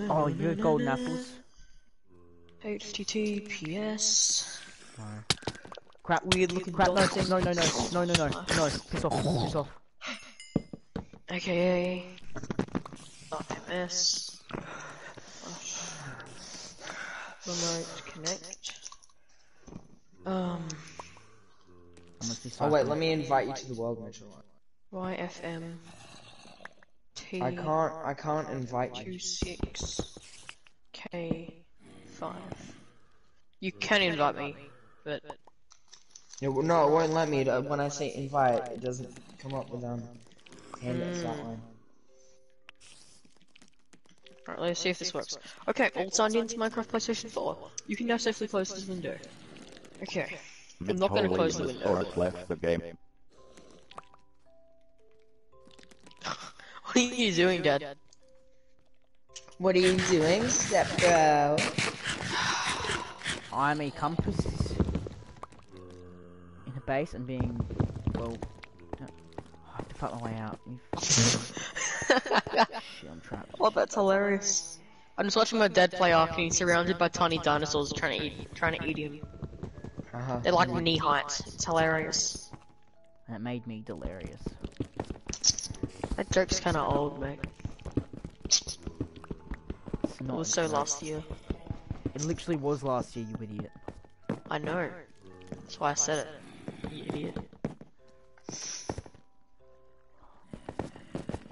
Oh, you got golden apples. HTTPS. No. Crap. Weird looking Crap. No, no, no, no, no, no, no, no. Piss off. Piss off. AKA. .ms. Remote connect. Um. I must be Oh wait, let me invite you to the world, Mitchell. YFM. T. I can't. I can't invite you. Two you. six K five. You can invite me, but No, no, it won't let me. When I say invite, it doesn't come up with um hand Mm. outline. Alright, let's see if this works. Okay, all signed into Minecraft PlayStation 4. You can now safely close this window. Okay. I'm not gonna close the leaves window. Forest left the game. What are you doing, Dad? What are you doing, step bro? I'm a compass. In a base and being, well, I have to fight my way out. Shit, I'm trapped. Oh, that's hilarious. I'm just watching my dad play Ark and he's surrounded by tiny dinosaurs trying to eat trying to eat him. Uh-huh. They're like knee height. It's hilarious. It made me delirious. That joke's kinda old, mate. It's It was so last year. It literally was last year, you idiot. I know. That's why I said it. You idiot.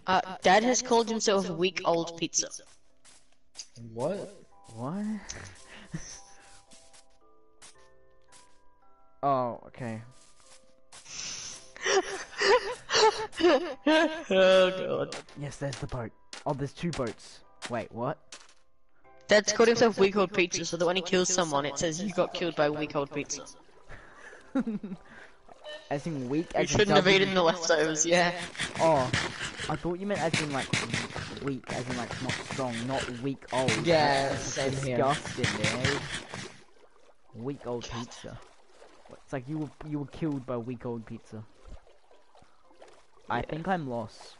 Uh, Dad has called himself weak old pizza. What? What? oh, okay. oh god. Yes, there's the boat. Oh, there's two boats. Wait, what? Dad's called himself weak old pizza so that when he kills someone it says you got killed by weak old pizza. As in weak, You as in shouldn't have eaten the leftovers, yeah. Oh, I thought you meant as in like weak, as in like not strong, not weak old. Yeah, That's same here. disgusting, dude. Weak old pizza. It's like you were you were killed by weak old pizza. I think I'm lost.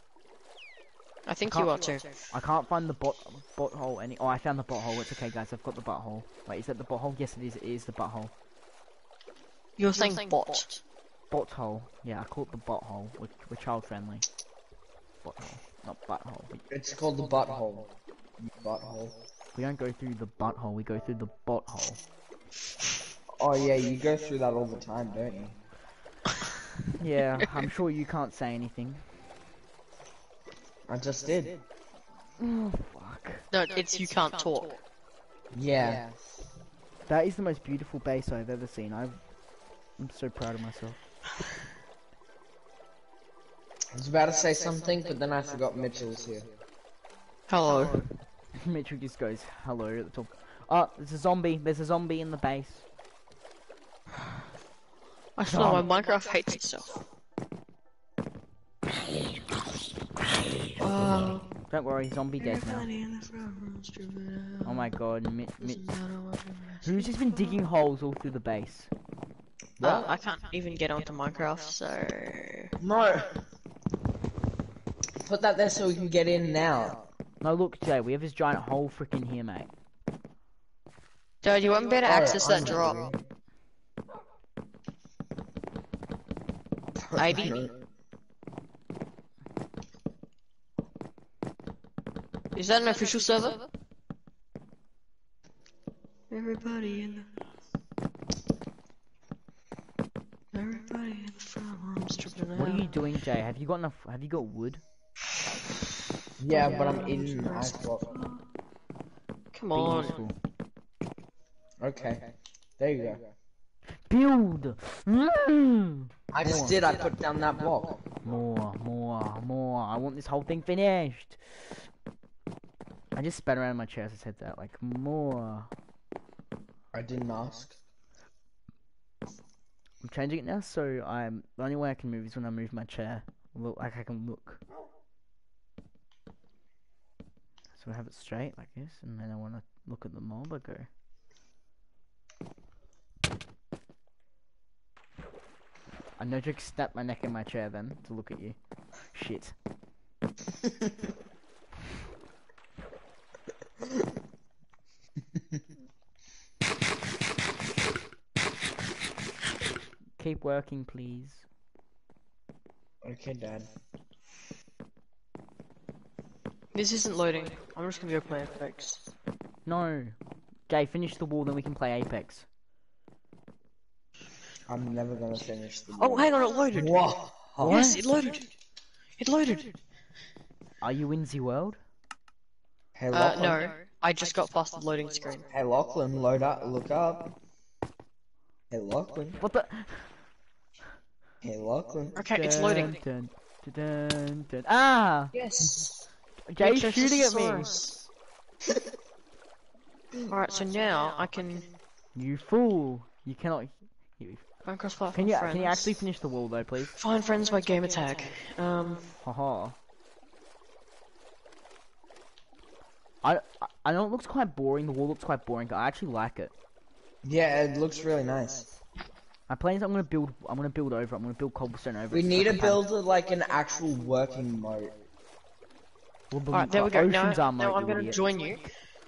I think you are too. I can't find the bot butthole any. Oh, I found the butthole. It's okay, guys. I've got the butthole. Wait, is that the butthole? Yes, it is. It is the butthole. You're saying bot. Butthole. Yeah, I call it the butthole. We're, we're child friendly. Butthole, not butthole. We, It's called the butthole. You butthole. we don't go through the butthole. We go through the butthole. Oh yeah, you go through that all the time, don't you? Yeah, I'm sure you can't say anything. I just did. Oh fuck. No, it's you can't talk. Yeah. That is the most beautiful base I've ever seen. I've, I'm so proud of myself. I was about to say something, but then I forgot Mitchell's here. Hello. Mitchell just goes hello at the top. Oh, there's a zombie. There's a zombie in the base. I swear my um, Minecraft hates itself. Oh, um, Don't worry, zombie dead now. Oh my god, Mi- Mi- who's just been digging holes all through the base? Uh, I can't even get onto Minecraft, so No! Put that there so we can get in now. No, look, Jay, we have this giant hole freaking here, mate. Dad, you won't be able to Oh, access that I'm drop. hungry. Maybe. Is that an official server? Everybody in the Everybody in the front room stripping What are you out. Doing, Jay? Have you got enough? Have you got wood? Yeah, but I'm in Ice Come on. useful. Okay. There you go. Build. Mm. I just did, I put down that block. More, more, more. I want this whole thing finished. I just spat around in my chair as I said that. Like more. I didn't ask. I'm changing it now, so I'm the only way I can move is when I move my chair. Look, like I can look. So I have it straight like this, and then I want to look at the mob. I go. I no joke snap my neck in my chair then to look at you. Shit. Keep working, please. Okay, Dad. This isn't loading. I'm just gonna go play Apex. No. Jay, finish the wall, then we can play Apex. I'm never gonna finish the Oh, hang on, it loaded. Whoa! Yes, it loaded. It loaded. Are you in the world? Hey, Uh, Lachlan. no. I just got past the loading screen. Hey, Lachlan, load up, look up. Hey, Lachlan. What the? Hey, Lachlan. Okay, it's loading. Dun, dun, dun, dun. Ah! Yes. Jay's shooting at me! Alright, so now I can You fool! You cannot. You, Minecraft can you friends. can you actually finish the wall though, please? find friends by gamer tag? Um, Haha. I, I I know it looks quite boring. The wall looks quite boring. but I actually like it. Yeah, it looks really nice. My plan is I'm gonna build. I'm gonna build over. I'm gonna build cobblestone over. We need to build uh, like an actual working moat. Well, but Alright, there we go. Now, now moat, I'm gonna idiot. join you.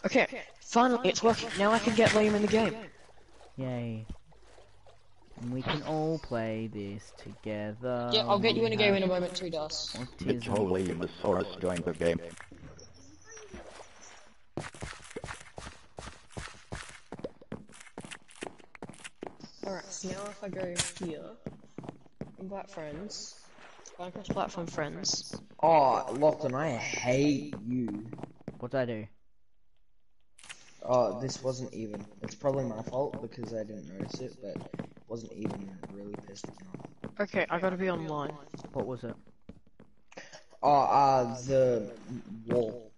Okay, finally it's working. Now I can get Liam in the game. Yay. And we can all play this together. Yeah, I'll get you in a game in a have moment too, Das. Mitch autism. Holy Masaurus joined the game. Alright, so now if I go here, invite friends, Minecraft platform friends. Oh, Lachlan, I hate you. What did I do? Oh, this wasn't even. It's probably my fault because I didn't notice it, but it wasn't even really pissed me off. Okay, I gotta be online. What was it? Oh, uh, the wall.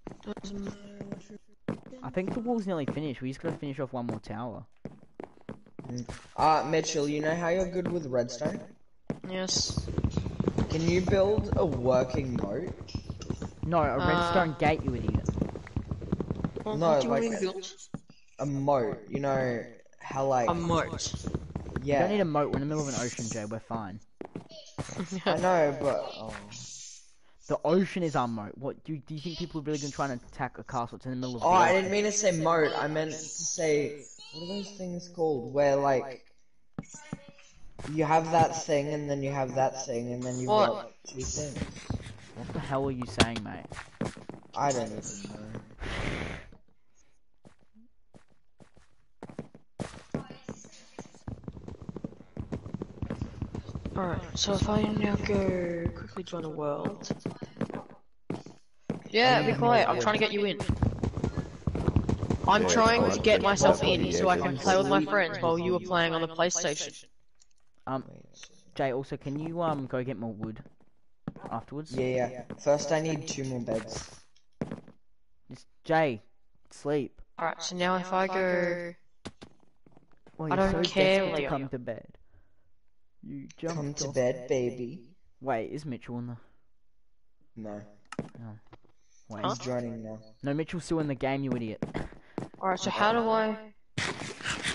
I think the wall's nearly finished. We just gotta finish off one more tower. Uh, Mitchell, you know how you're good with redstone? Yes. Can you build a working moat? No, a Uh, redstone gate, you idiot. Well, No, you like- me to build? A moat. You know how like A moat. We yeah. don't need a moat. We're in the middle of an ocean, Jay. We're fine. I know, but oh. The ocean is our moat. What do you, do you think people are really gonna try and attack a castle? It's in the middle of. Oh, the I didn't mean to say moat. I meant to say what are those things called? Where like you have that thing and then you have that thing and then you've What? got two things. What the hell are you saying, mate? I don't even know. Alright, so if I now go quickly join a world. Yeah, be quiet, I'm trying to get you in. I'm trying to get myself in so I can play with my friends while you are playing on the PlayStation. Um, Jay. Also, can you um go get more wood afterwards? Yeah, yeah. First, I need two more beds. Just Jay, sleep. Alright, so now if I go. Oh, I you're don't so care, desperate to come to bed. You jumped Come to off- bed, baby. Wait, is Mitchell in the? No, Wait, Huh? he's joining now. no, Mitchell's still in the game. You idiot. Alright, so how do I.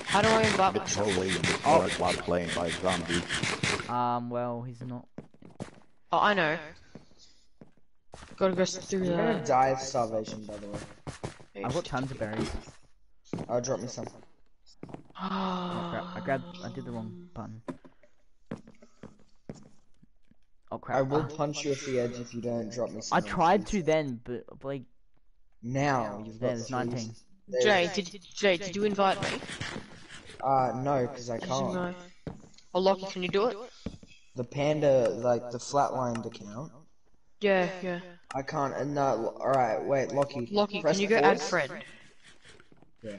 How do I invite Mitch myself? Holy Masaurus while playing by zombie. Um, well, he's not. Oh, I know. Gotta go through i'm gonna die of starvation, by the way. I've got tons of berries. I'll drop me some. Oh, crap. I grabbed. I did the wrong button. Oh crap. I will Ah. punch you off the edge if you don't drop me. I tried to then, but like, Now you've got there's three 19. s- there's- Jay, did Jay, did you invite me? Uh, no, because I can't. know? Oh, Lachie, can you do it? The panda, like the flatlined account. Yeah, yeah. I can't. Uh, no, all right. Wait, Lachie. Lachie, press can you go add friend? Yeah.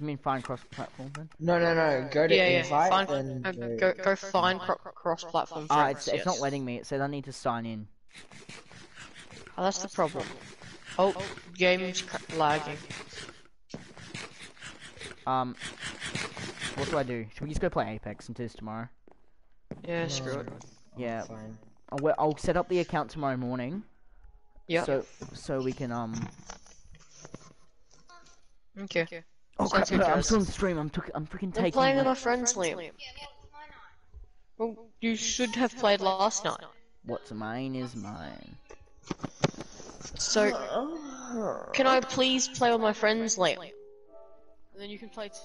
You mean find cross-platform then? No, no, no. Go to Yeah, yeah. invite, Find, then uh, go. go, go find cro cross-platform friends. Ah, it's it's yes. not letting me. It says I need to sign in. Oh, that's the problem. Oh, game's cra- lagging. Um, what do I do? Should we just go play Apex into this tomorrow? Yeah, screw it. Yeah. Fine. I'll, I'll set up the account tomorrow morning. Yeah. So so we can um. Okay. Oh crap! good, no, I'm still on the stream. I'm took. I'm freaking I'm taking. playing with my- my friends, Liam. Well, you should have played last night. What's mine is mine. So, can I please play with my friends, Liam? And then you can play. T